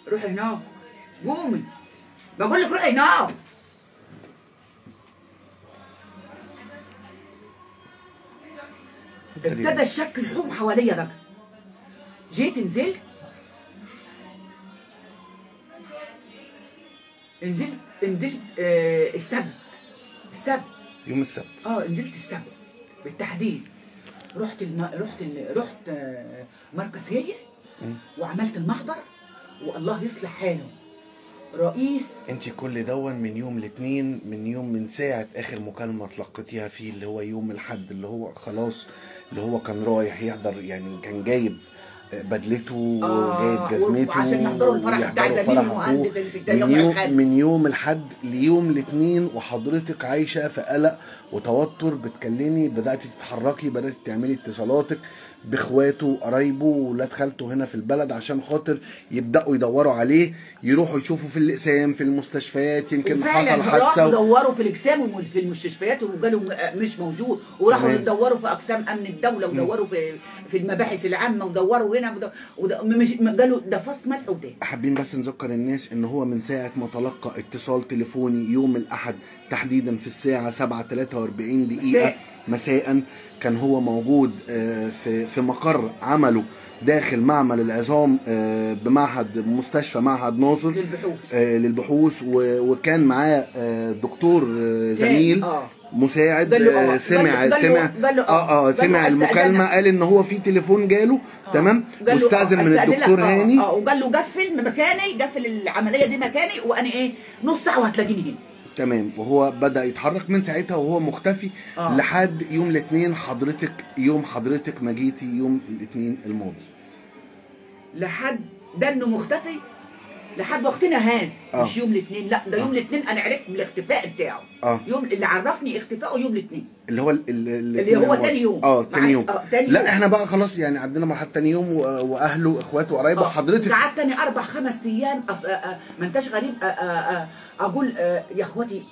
روحي هناك. قومي. بقول لك روحي هناك. ابتدى الشك يحوم حواليا بقى. جيت نزلت. نزلت نزلت آه السبت. السبت. يوم السبت. آه نزلت السبت بالتحديد. رحت الم... رحت ال... رحت آه، مركز هي؟ وعملت المحضر؟ والله يصلح حاله. رئيس. انت كل دون من يوم الاثنين من يوم من ساعة آخر مكالمة تلقيتيها فيه اللي هو يوم الحد اللي هو خلاص اللي هو كان رايح يحضر يعني كان جايب بدلته آه، وجايب جزمته وعشان يحضروا الفرح بتاع فرح من يوم. من يوم الحد ليوم الاثنين وحضرتك عايشة في قلق وتوتر بتكلمي بدأتي تتحركي بدأتي تعملي اتصالاتك بإخواته وقرايبه وولاد خالته هنا في البلد عشان خاطر يبدأوا يدوروا عليه يروحوا يشوفوا في الإقسام في المستشفيات يمكن حصل حادثة دوروا في الاجسام وفي المستشفيات وقالوا م- مش موجود. وراحوا. يدوروا في أقسام أمن الدولة ودوروا في في المباحث العامة ودوروا هنا ود- ود- مش قالوا ده فص ملح وده حابين بس نذكر الناس إن هو من ساعة ما تلقى اتصال تليفوني يوم الأحد تحديدا في الساعة 7:43 دقيقة. مساء. كان هو موجود آه، في في مقر عمله داخل معمل العظام آه، بمعهد مستشفى معهد ناصر للبحوث. آه، للبحوث. وكان معاه دكتور زميل مساعد آه. سمع سمع. آه آه سمع. المكالمة. قال إن هو في تليفون جاله. آه. تمام؟ واستاذن من الدكتور هاني. آه. وقال له قفل مكاني قفل العملية دي مكاني وأنا إيه نص ساعة وهتلاقيني هنا. تمام وهو بدأ يتحرك من ساعتها وهو مختفي آه. لحد يوم الاثنين حضرتك يوم حضرتك ما جيتي يوم الاثنين الماضي لحد ده انه مختفي لحد وقتنا هذا آه. مش يوم الاثنين لا ده يوم آه. الاثنين أنا عرفت بالاختفاء بتاعه آه يوم اللي عرفني اختفائه يوم الاثنين اللي هو ال- ال- ال- اللي هو. تاني يوم. آه تاني معاك- يوم آه، تاني يوم. لا إحنا بقى خلاص يعني عندنا مرحلة تاني يوم وأهله واخواته وقرايبه آه. حضرتك قعدت تاني أربع خمس أيام أف... آه، آه، ما أنتش غريب آه، آه، آه، أقول آه، يا إخواتي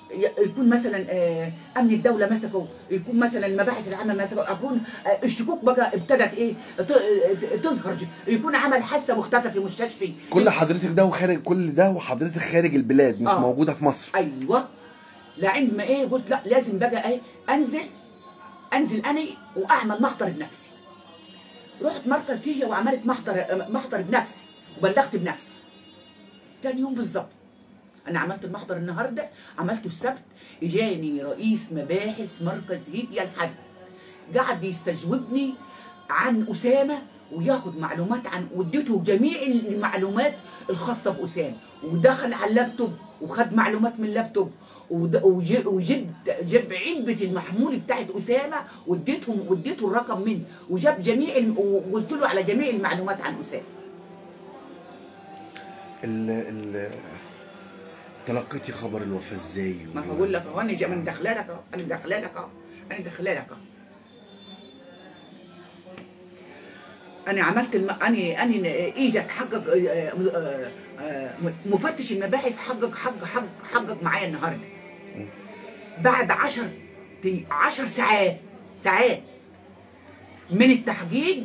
يكون مثلا آه، أمن الدولة مسكوا يكون مثلا المباحث العامة مسكوا أكون آه، الشكوك بقى ابتدت إيه ت- تظهر يكون عمل حادثة مختفى في مستشفى كل حضرتك ده وخارج كل ده وحضرتك خارج البلاد مش آه. موجودة في مصر أيوه لعند ما إيه قلت لا لازم بقى إيه أنزل أنزل أنا وأعمل محضر بنفسي. رحت مركز هي وعملت محضر محضر بنفسي وبلغت بنفسي. تاني يوم بالظبط أنا عملت المحضر النهارده عملته السبت إجاني رئيس مباحث مركز هي الحد قعد يستجوبني عن أسامة وياخد معلومات عن واديته جميع المعلومات الخاصة بأسامة. ودخل على اللابتوب وخد معلومات من اللابتوب. وجد جاب علبة المحمول بتاعت أسامة واديتهم واديته الرقم منه وجاب جميع وقلت له على جميع المعلومات عن أسامة. ال ال تلقيتي خبر الوفاة إزاي؟ ما أنا بقول لك أهو أنا أنا داخلة لك أهو أنا داخلة لك أهو أنا داخلة لك أهو. أنا عملت الم... أنا أنا اجت حقق آه، آه، آه، مفتش المباحث حقق حقق حقق, حقق معايا النهارده. بعد 10 10 ساعات ساعات. من التحقيق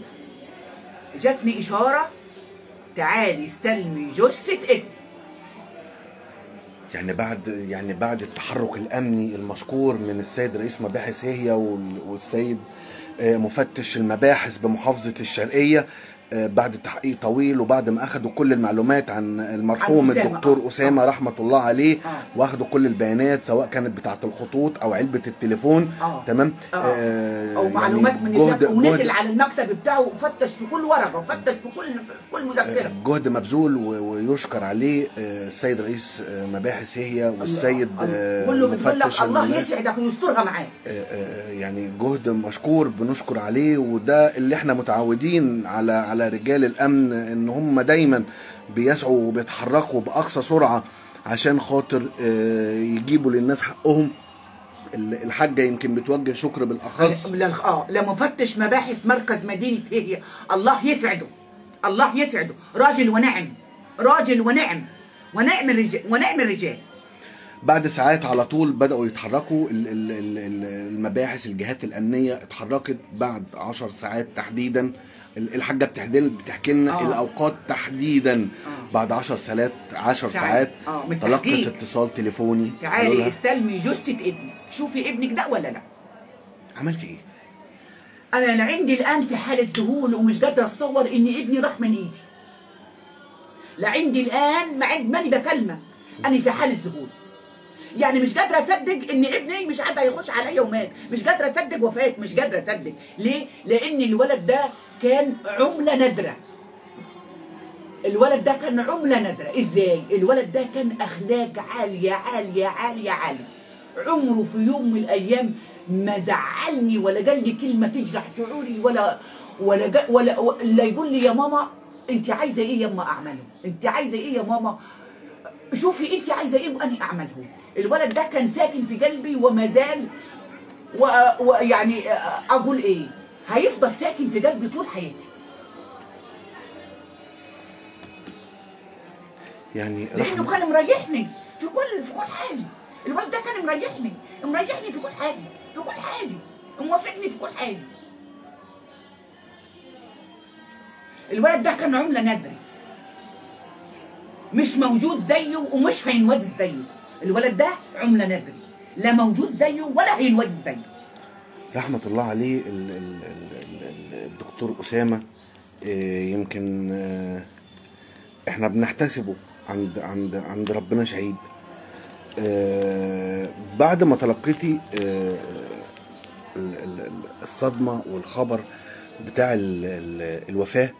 جاتني إشارة تعالي استلمي جثة ابني. يعني بعد يعني بعد التحرك الأمني المشكور من السيد رئيس مباحث هي وال- والسيد آه، مفتش المباحث بمحافظة الشرقية بعد تحقيق طويل وبعد ما اخذوا كل المعلومات عن المرحوم عن الدكتور آه. أسامة رحمة الله عليه آه. واخدوا كل البيانات سواء كانت بتاعة الخطوط أو علبة التليفون آه. تمام آه. أو يعني معلومات من جهد ونزل جهد على المكتب بتاعه وفتش في كل ورقة وفتش في كل في كل مذكرة جهد مبذول ويشكر عليه آه، السيد رئيس آه، مباحث هي والسيد آه، له بتقول لك الله. يسعدك ويسترها معاه آه، آه، يعني جهد مشكور بنشكر عليه وده اللي إحنا متعودين على على على رجال الأمن إن هم دايما بيسعوا وبيتحركوا بأقصى سرعة عشان خاطر آه، يجيبوا للناس حقهم. ال- الحاجة يمكن بتوجه شكر بالأخص. لا آه لمفتش مباحث مركز مدينة هي الله يسعده الله يسعده. راجل ونعم راجل ونعم ونعم الرجال ونعم الرجال. بعد ساعات على طول بدأوا يتحركوا. ال- ال- ال- ال- المباحث الجهات الأمنية اتحركت بعد عشر ساعات تحديدا. ال- الحاجة بتحكي لنا آه. الأوقات تحديدا آه. بعد عشر ساعات عشر ساعات. ساعات آه، تلقت. اتصال تليفوني تعالي استلمي جثة ابنك شوفي ابنك ده ولا لا عملت إيه؟ أنا أنا عندي الآن في حالة ذهول ومش قادرة أتصور إن ابني راح من إيدي لا عندي الآن ما عند ماني بكلمه أنا في حالة ذهول يعني مش قادرة أصدق إن ابني مش قادر يخش عليا ومات. مش قادرة أصدق وفاة مش قادرة أصدق. ليه؟ لأن الولد ده كان عملة نادرة. الولد ده كان عملة نادرة. إزاي؟ الولد ده كان أخلاق عالية عالية عالية عالية. عمره في يوم من الأيام ما زعلني ولا قال لي كلمة تجرح شعوري ولا ولا ولا ولا يقول لي يا ماما انت عايزة إيه يما أعمله؟ انت عايزة إيه يا ماما؟ شوفي انت عايزة إيه وأنا أعمله. الولد ده كان ساكن في قلبي وما زال ويعني أقول إيه هيفضل ساكن في قلبي طول حياتي. يعني لأنه كان مريحني في كل في كل حاجة. الولد ده كان مريحني مريحني في كل حاجة في كل حاجة موافقني في كل حاجة. الولد ده كان عملة نادرة. مش موجود زيه ومش هينوجد زيه. الولد ده عملة نادرة. لا موجود زيه ولا هينوجد زيه. رحمة الله عليه ال- ال- ال- ال- ال- الدكتور أسامة آه، يمكن آه، إحنا بنحتسبه عند عند عند ربنا شهيد. آه، بعد ما تلقيتي ال- ال- ال- الصدمة والخبر بتاع ال- ال- الوفاة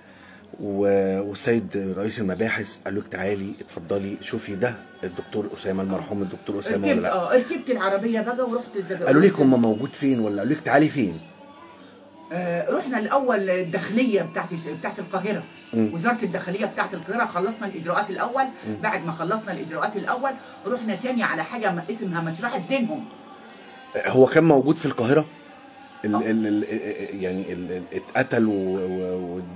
و- والسيد رئيس المباحث قال لك تعالي اتفضلي شوفي ده الدكتور أسامة المرحوم الدكتور أسامة ولا لا؟ آه ركبت العربية بقى ورحت الزج- قالوا لك هم موجود فين ولا؟ قالوا لك تعالي فين؟ آه، رحنا الأول الداخلية بتاعت بتاعت القاهرة. مم. وزارة الداخلية بتاعت القاهرة خلصنا الإجراءات الأول. بعد ما خلصنا الإجراءات الأول رحنا تاني على حاجة ما- اسمها مشرحة زينهم هو كان موجود في القاهرة؟ ال ال ال يعني ال ال اتقتل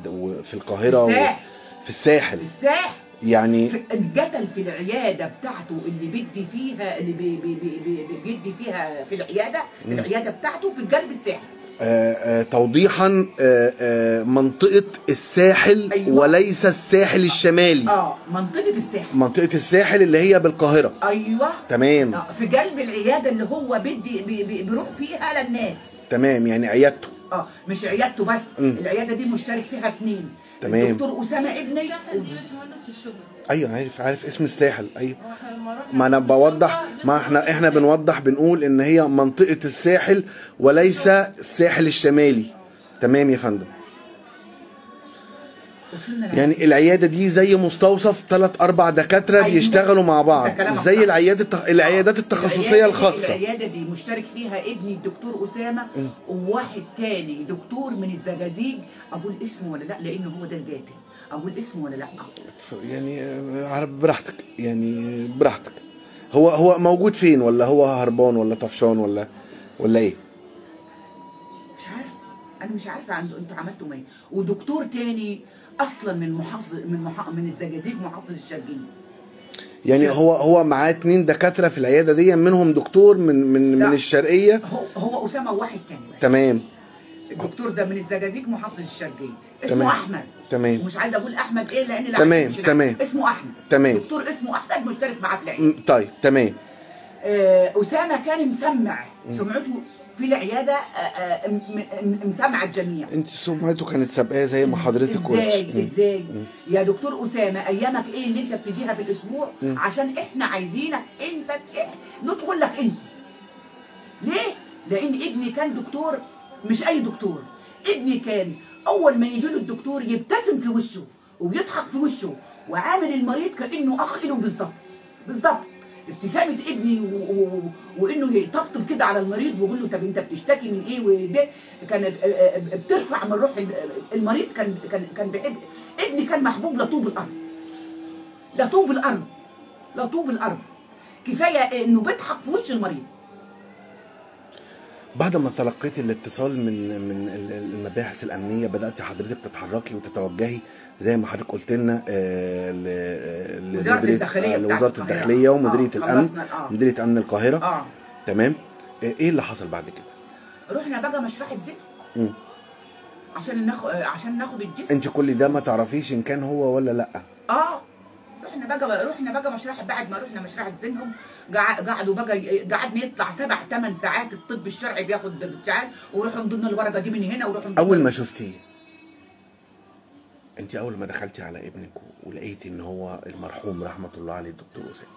وفي القاهرة و- الساحل. في الساحل. الساحل. يعني في- انقتل في العيادة بتاعته اللي بدي فيها اللي بي بي بي بي بيدي فيها في العيادة في العيادة بتاعته في قلب الساحل آه آه توضيحا آه آه منطقة الساحل أيوة. وليس الساحل الشمالي. آه منطقة الساحل. منطقة الساحل اللي هي بالقاهرة. أيوه. تمام. آه، في قلب العيادة اللي هو بدي بي بي بيروح فيها للناس. تمام يعني عيادته. آه مش عيادته بس. مم. العيادة دي مشترك فيها اثنين تمام. الدكتور أسامة ابني. أيوه عارف عارف اسم الساحل. أيوه. ما أنا بوضح ما إحنا إحنا بنوضح بنقول إن هي منطقة الساحل وليس الساحل الشمالي. تمام يا فندم. يعني العيادة دي زي مستوصف ثلاث أربع دكاترة أيوة. بيشتغلوا مع بعض. زي صح. العيادات التخ... العيادات التخصصية العيادة دي- الخاصة. العيادة دي مشترك فيها ابني الدكتور أسامة وواحد تاني دكتور من الزجاجيج. أقول اسمه ولا لأ؟ لأنه هو ده القاتل أقول اسمه ولا لأ؟ يعني آه، براحتك. يعني براحتك. هو هو موجود فين؟ ولا هو هربان ولا طفشان ولا ولا إيه؟ مش عارف. أنا مش عارفة عنده. أنتوا عملتوا إيه؟ ودكتور تاني أصلا من محافظه من محا... من الزجاجيج محافظة الشرقية يعني هو هو معاه اتنين دكاترة في العيادة دي منهم دكتور من من لا. من الشرقية هو هو أسامة وواحد تاني. تمام الدكتور ده من الزجاجيج محافظة الشرقية اسمه تمام. أحمد تمام ومش عايزه أقول أحمد إيه لأن لا تمام،. تمام. اسمه أحمد تمام. دكتور اسمه أحمد مشترك معاه في العيادة طيب تمام آه، أسامة كان مسمع سمعته في العيادة آه، آه، م- م- مسمع الجميع. انت سمعته كانت سابقاه زي ما حضرتك قلت. إزاي؟ م. إزاي يا دكتور أسامة أيامك إيه اللي أنت بتجيها في الأسبوع؟ عشان إحنا عايزينك أنت إح- ندخل لك أنت. ليه؟ لأن ابني كان دكتور مش أي دكتور. ابني كان أول ما يجي له الدكتور يبتسم في وشه ويضحك في وشه وعامل المريض كأنه أخ له بالظبط. بالظبط. ابتسامة ابني و... و... وإنه يطبطب كده على المريض ويقول له طب أنت بتشتكي من إيه؟ وده آه، بترفع من روح المريض كان كان كان بيحب ابني كان محبوب لطوب الأرض. لطوب الأرض. لطوب الأرض. كفاية إنه بيضحك في وش المريض. بعد ما تلقيت الاتصال من من ال- المباحث الأمنية بدأت حضرتك تتحركي وتتوجهي زي ما حضرتك قلت لنا آه، ل- ل- وزارة لمديرية- الداخلية آه، بتاعت لوزاره القاهرة. الداخلية ومديرية آه، الأمن آه. مديرية أمن القاهرة. آه. تمام؟ آه، إيه اللي حصل بعد كده؟ رحنا بقى مشرحة زين مم. عشان ناخد عشان ناخد الجسم. أنت كل ده ما تعرفيش إن كان هو ولا لأ. آه. رحنا بقى رحنا بقى مشرحه بعد ما رحنا مشرحه زينهم قع- قعدوا بقى قعدنا يطلع سبع ثمان ساعات الطب الشرعي بياخد بتاع ويروحوا من ضمن الورقة دي من هنا ضمن أول ما شفتيه؟ أنت أول ما دخلتي على ابنك ولقيتي إن هو المرحوم رحمة الله عليه الدكتور اسامه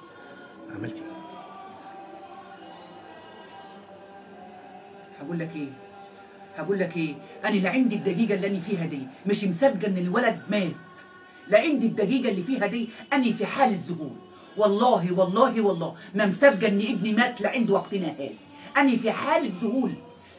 عملتي إيه؟ هقول لك إيه؟ هقول لك إيه؟ أنا لا عندي الدقيقة اللي أنا فيها دي مش مصدقة إن الولد مات. لا عندي الدقيقة اللي فيها دي أنا في حال ذهول والله والله والله ما مصدقه إن ابني مات لعند وقتنا هذا أنا في حاله ذهول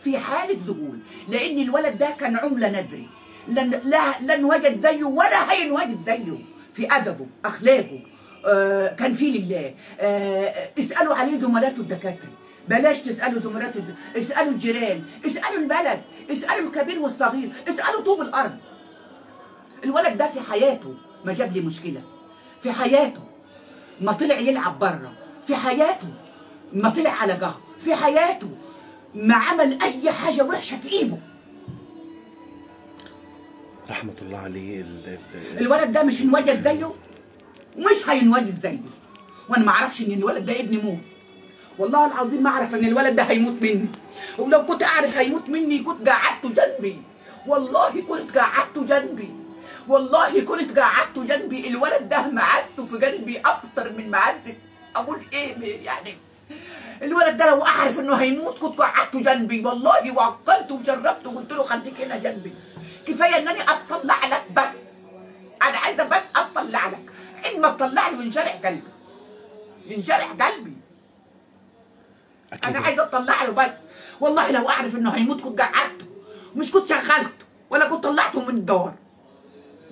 في حاله ذهول لأن الولد ده كان عملة ندري. لن لا لن وجد زيه ولا هينوجد زيه. في أدبه أخلاقه آه كان في لله. آه اسألوا عليه زملاته الدكاترة. بلاش تسألوا زملاته اسألوا الجيران اسألوا البلد اسألوا الكبير والصغير اسألوا طوب الأرض. الولد ده في حياته ما جاب لي مشكلة. في حياته ما طلع يلعب بره. في حياته ما طلع على جهر في حياته ما عمل أي حاجة وحشة في إيده. رحمة الله عليه ال- ال- الولد ده مش هينوجد زيه؟ مش هينوجد زيه. وأنا ما أعرفش إن الولد ده ابني موت والله العظيم ما أعرف إن الولد ده هيموت مني. ولو كنت أعرف هيموت مني كنت قعدته جنبي. والله كنت قعدته جنبي. والله كنت قعدته جنبي الولد ده معزته في قلبي أكتر من معزه. أقول إيه يعني الولد ده لو أعرف إنه هيموت كنت قعدته جنبي. والله وعقلته وجربته وقلت له خليك هنا جنبي. كفاية إنني أطلع لك بس. أنا عايزة بس أطلع لك. إن ما تطلع لي وينشرح قلبي. ينشرح قلبي. أكيد. أنا عايزة أطلع له بس. والله لو أعرف إنه هيموت كنت قعدته. مش كنت شغلته. ولا كنت طلعته من الدار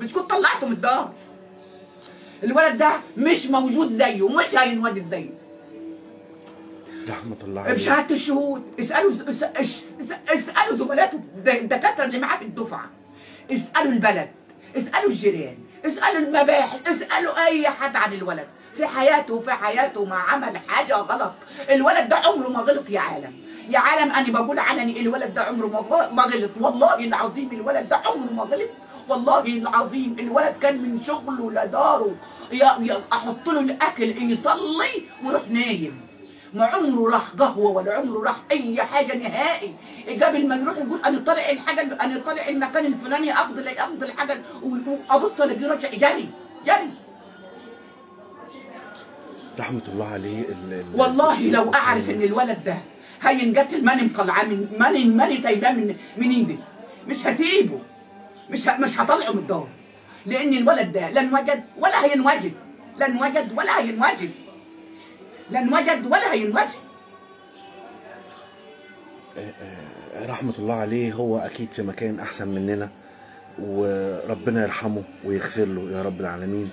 مش كنت طلعته من الدار. الولد ده مش موجود زيه ومش هينوجد زيه. رحمة الله عليه بشهاده الشهود اسألوا اس- اس- اس- اسألوا زملاته الد- الدكاترة اللي معاه في الدفعة. اسألوا البلد اسألوا الجيران اسألوا المباحث اسألوا أي حد عن الولد. في حياته في حياته ما عمل حاجة غلط. الولد ده عمره ما غلط يا عالم. يا عالم أنا بقول علني الولد ده عمره ما غلط. والله العظيم الولد ده عمره ما غلط. والله العظيم الولد كان من شغله لداره. يا يا أحط له الأكل يصلي ويروح نايم. ما عمره راح قهوة ولا عمره راح أي حاجة نهائي. قبل ما يروح يقول أنا طالع الحاجة أنا طالع المكان الفلاني أفضل أفضل الحاجة وابص الاقيه راجع جري جري. رحمة الله عليه ال- ال- والله لو أعرف. إن الولد ده هينقتل ماني مطلعاه من ماني ماني سايباه من من ايدي مش هسيبه. مش. مش هطلعه من الدار لأن الولد ده لن وجد ولا هينوجد لن وجد ولا هينوجد لن وجد ولا هينوجد رحمة الله عليه هو أكيد في مكان أحسن مننا وربنا يرحمه ويغفر له يا رب العالمين.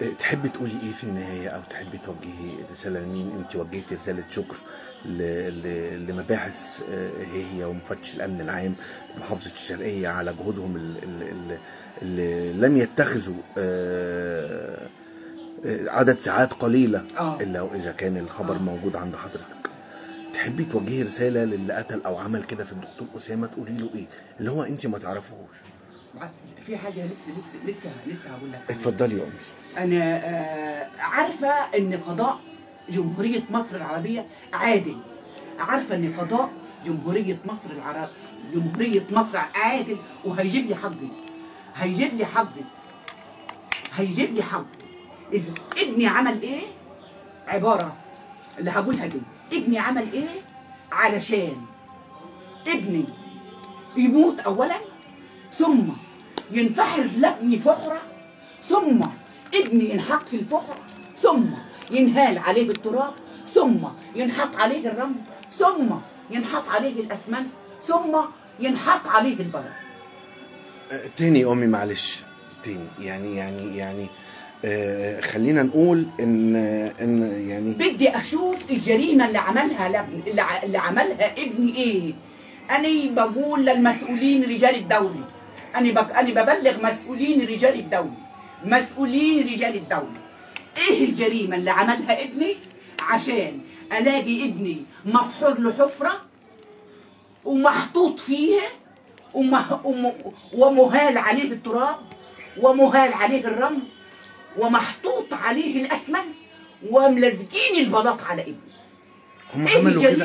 إيه، تحبي تقولي إيه في النهاية أو تحبي توجهي رسالة لمين؟ أنت وجهتي رسالة شكر. لمباحث آه، هي ومفتش الأمن العام محافظة الشرقية على جهودهم ال- ال- ال- اللي لم يتخذوا آه، آه، عدد ساعات قليلة آه. إلا وإذا كان الخبر. موجود عند حضرتك. تحبي توجهي رسالة للي قتل أو عمل كده في الدكتور أسامة تقولي له إيه؟ اللي هو انت ما تعرفوش في حاجة لسه لسه لسه لسه هقول لك اتفضلي يا أمي. أنا عارفة إن قضاء جمهورية مصر العربية عادل. عارفة إن قضاء جمهورية مصر العرب جمهورية مصر عادل وهيجيب لي حقي. هيجيب لي حقي. هيجيب لي حقي. اذا ابني عمل إيه؟ عبارة. اللي هقولها دي. ابني عمل إيه؟ علشان ابني يموت اولا ثم ينفحر لابني فحره ثم ابني ينحط في الفحر ثم ينهال عليه التراب ثم ينحط عليه الرمل ثم ينحط عليه الأسمنت ثم ينحط عليه البلد. آه، تاني يا أمي معلش. تاني. يعني يعني يعني آه خلينا نقول إن إن يعني بدي أشوف الجريمة اللي عملها لابن اللي, عملها ابني إيه. أنا بقول للمسؤولين رجال الدولة. أنا بك أنا ببلغ مسؤولين رجال الدولة. مسؤولين رجال الدولة. إيه الجريمة اللي عملها ابني؟ عشان ألاقي ابني مفحور له حفره ومحطوط فيها ومه... وم... ومهال عليه التراب ومهال عليه الرمل ومحطوط عليه الأسمنت وملزقين البلاط على ابني. هم إيه عملوا كده؟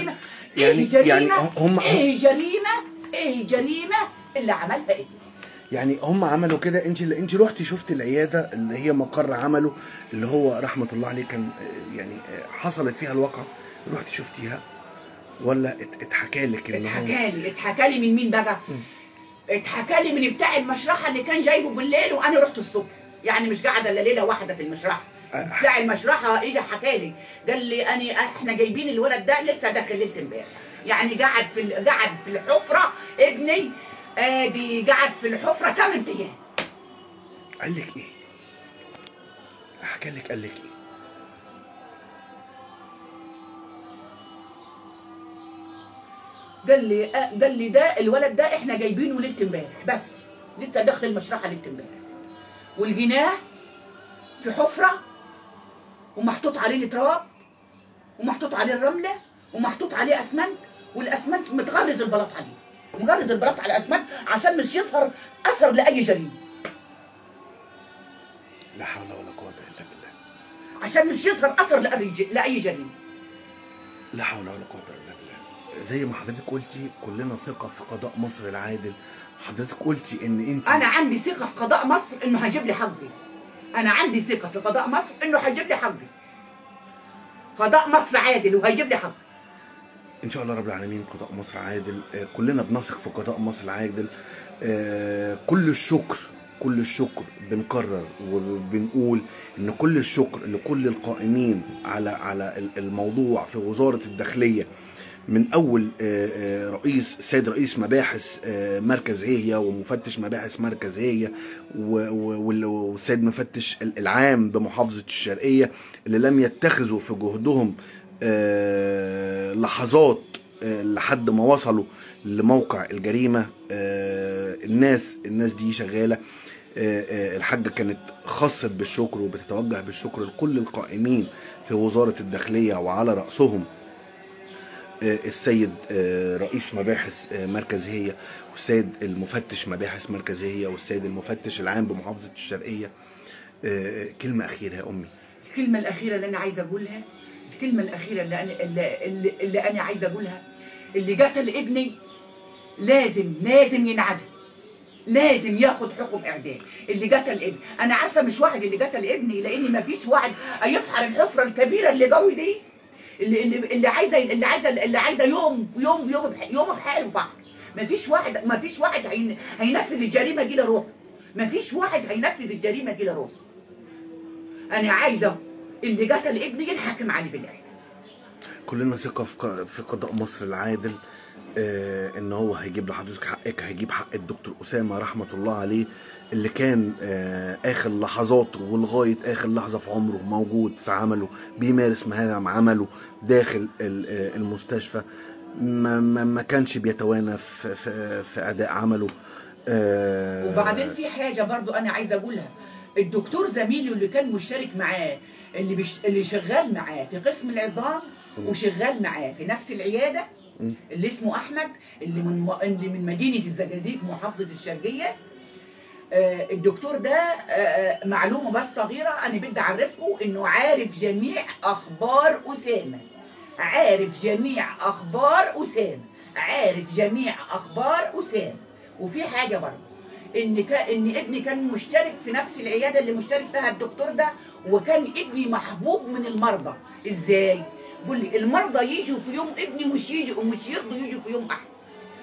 إيه يعني الجريمة؟ يعني هم إيه الجريمة؟ إيه الجريمة اللي عملها ابني؟ يعني هم عملوا كده. انت انت رحتي شفت العيادة اللي هي مقر عمله اللي هو رحمة الله عليه كان آه، يعني آه، حصلت فيها الواقعه رحتي شفتيها؟ ولا ات- اتحكى لك اتحكى لي اتحكى لي من مين بقى؟ اتحكى لي من بتاع المشرحة اللي كان جايبه بالليل وأنا رحت الصبح. يعني مش قاعدة إلا ليلة واحدة في المشرحة. أه. بتاع المشرحة اجى حكى لي قال لي أنا إحنا جايبين الولد ده لسه داخل ليلة امبارح. يعني قعد في قعد في الحفرة ابني آدي قعد في الحفرة 8 أيام قال لك إيه؟ حكى لك قال لك إيه؟ قال لي آه، قال لي ده الولد ده إحنا جايبينه ليلة امبارح بس لسه داخل المشرحة ليلة امبارح. ولقيناه في حفرة ومحطوط عليه التراب ومحطوط عليه الرملة ومحطوط عليه أسمنت والأسمنت متغرز البلاط عليه. مغرز البلاط على الاسمنت عشان مش يظهر أثر لأي جريمة. لا حول ولا قوة إلا بالله. عشان مش يظهر أثر لأي لأي جريمة. لا حول ولا قوة إلا بالله. زي ما حضرتك قلتي كلنا ثقة في قضاء مصر العادل. حضرتك قلتي إن انت أنا عندي ثقة في قضاء مصر إنه هيجيب لي حقي. أنا عندي ثقة في قضاء مصر إنه هيجيب لي حقي. قضاء مصر عادل وهيجيب لي حقي. إن شاء الله رب العالمين قضاء مصر عادل. آه، كلنا بنثق في قضاء مصر العادل. آه، كل الشكر كل الشكر بنكرر وبنقول إن كل الشكر لكل القائمين على على ال- الموضوع في وزارة الداخلية. من أول آه، رئيس السيد رئيس مباحث مركز هي ومفتش مباحث مركز هي والسيد مفتش ال- العام بمحافظة الشرقية اللي لم يتخذوا في جهدهم لحظات آه، لحد ما وصلوا لموقع الجريمة آه، الناس الناس دي شغالة. آه، آه، الحاجة كانت خصت بالشكر وبتتوجه بالشكر لكل القائمين في وزارة الداخلية وعلى رأسهم. آه، السيد آه، رئيس مباحث آه، مركز هي والسيد المفتش مباحث مركز هي والسيد المفتش العام بمحافظة الشرقية. آه، كلمة أخيرة يا أمي. الكلمة الأخيرة اللي أنا عايزة أقولها الكلمة الأخيرة اللي أنا اللي, اللي, أنا عايزة أقولها. اللي قتل ابني لازم لازم ينعدم. لازم ياخد حكم إعدام. اللي قتل ابني. أنا عارفة مش واحد اللي قتل ابني لأن ما فيش واحد هيفحر الحفرة الكبيرة اللي جوي دي. اللي اللي, اللي عايزه اللي عايزه اللي عايزة يوم يوم يوم يوم بحاله فحر. ما فيش واحد ما فيش واحد هين- هينفذ الجريمة دي لروحه. ما فيش واحد هينفذ الجريمة دي لروحه. أنا عايزة اللي قتل ابني ينحكم عليه بالاعدام كلنا ثقة في قضاء مصر العادل. آه إن هو هيجيب لحضرتك حقك هيجيب حق الدكتور أسامة رحمة الله عليه اللي كان آه آخر لحظاته ولغاية آخر لحظة في عمره موجود في عمله بيمارس مهام عمله داخل آه، المستشفى. ما, ما, ما كانش بيتوانى في, في, في أداء عمله. آه وبعدين في حاجة برضو أنا عايزة أقولها. الدكتور زميله اللي كان مشترك معاه اللي بش... اللي شغال معاه في قسم العظام وشغال معاه في نفس العيادة اللي اسمه أحمد اللي من. اللي من مدينة الزجاجيج محافظة الشرقية. آه الدكتور ده آه آه، معلومة بس صغيرة أنا بدي أعرفكم إنه عارف جميع أخبار أسامة. عارف جميع أخبار أسامة. عارف جميع أخبار أسامة. وفي حاجة برضه إن ك... إن ابني كان مشترك في نفس العيادة اللي مشترك فيها الدكتور ده وكان ابني محبوب من المرضى. إزاي؟ بيقول لي المرضى يجوا في يوم ابني ومش يجي ومش يرضوا يجوا في يوم أحد.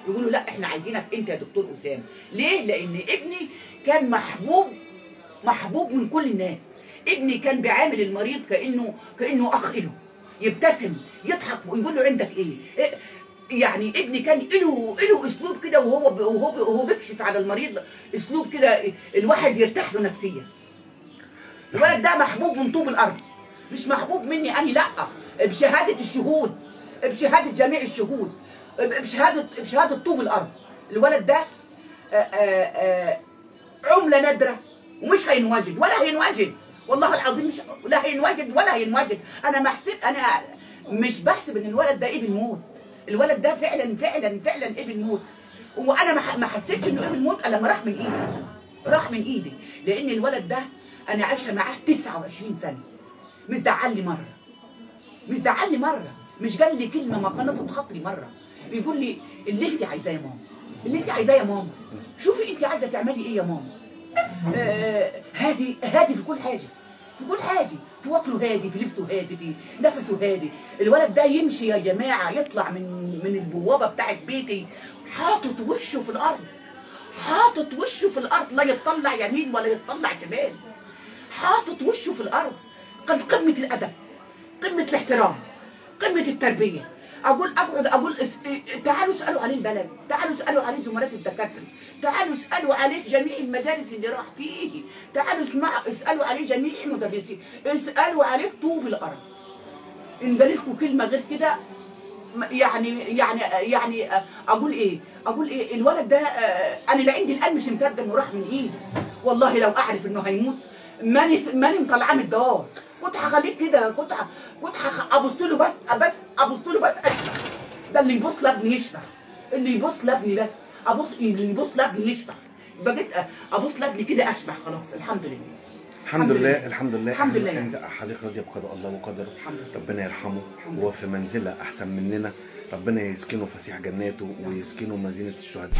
يقولوا لا إحنا عايزينك أنت يا دكتور اسامه ليه؟ لأن ابني كان محبوب محبوب من كل الناس. ابني كان بيعامل المريض كأنه كأنه أخ له. يبتسم يضحك ويقول له عندك إيه, إيه؟ يعني ابني كان له له أسلوب كده وهو وهو وهو بيكشف على المريض أسلوب كده الواحد يرتاح له نفسيا. الولد ده محبوب من طوب الأرض مش محبوب مني أنا لأ. بشهادة الشهود بشهادة جميع الشهود بشهادة بشهادة طوب الأرض. الولد ده آه، آه، آه، عملة نادرة ومش هينوجد ولا هينوجد والله العظيم مش لا هينوجد ولا هينوجد أنا محسب أنا مش بحسب إن الولد ده إبن موت. الولد ده فعلا فعلا فعلا ابن موت. وأنا ما حسيتش إنه ابن موت إلا لما راح من إيدي. راح من إيدي. لأن الولد ده أنا عايشة معاه 29 سنة. مش زعلني مرة. مش زعلني مرة. مش قال لي كلمة ما قنصت خاطري مرة. بيقول لي اللي انت عايزاه يا ماما. اللي انت عايزاه يا ماما. شوفي انت عايزة تعملي إيه يا ماما. آه، هادي هادي في كل حاجة. في كل حاجة في وكله هادي في لبسه هادي في نفسه هادي. الولد ده يمشي يا جماعة يطلع من من البوابة بتاعت بيتي حاطط وشه في الأرض حاطط وشه في الأرض لا يطلع يمين ولا يطلع شمال. حاطط وشه في الأرض قمة الأدب قمة الاحترام قمة التربية. أقول أقعد أقول اس... تعالوا اسألوا عليه البلد تعالوا اسألوا عليه زملاء الدكاترة تعالوا اسألوا عليه جميع المدارس اللي راح فيه تعالوا اسمعوا اسألوا عليه جميع المدرسين اسألوا عليه طوب الأرض. ان قال لكم كلمة غير كده يعني يعني يعني أقول إيه؟ أقول إيه؟ الولد ده آه، أنا لعندي الآن مش مصدق إنه راح من ايدي والله لو أعرف إنه هيموت ماني ماني مطلعاه من الدار كنت هخليه كده كنت ه- كنت ابص له بس بس ابص له بس اشبع ده اللي يبص لابني يشبع اللي يبص لابني بس ابص اللي يبص لابني يشبع بقيت ابص لابني كده اشبع خلاص الحمد لله. الحمد لله الحمد لله. الحمد لله. أنت حضرتك راضيه بقضاء الله وقدره. الحمد لله. ربنا يرحمه هو في منزلة أحسن مننا. ربنا يسكنه فسيح جناته ويسكنه مدينة الشهداء.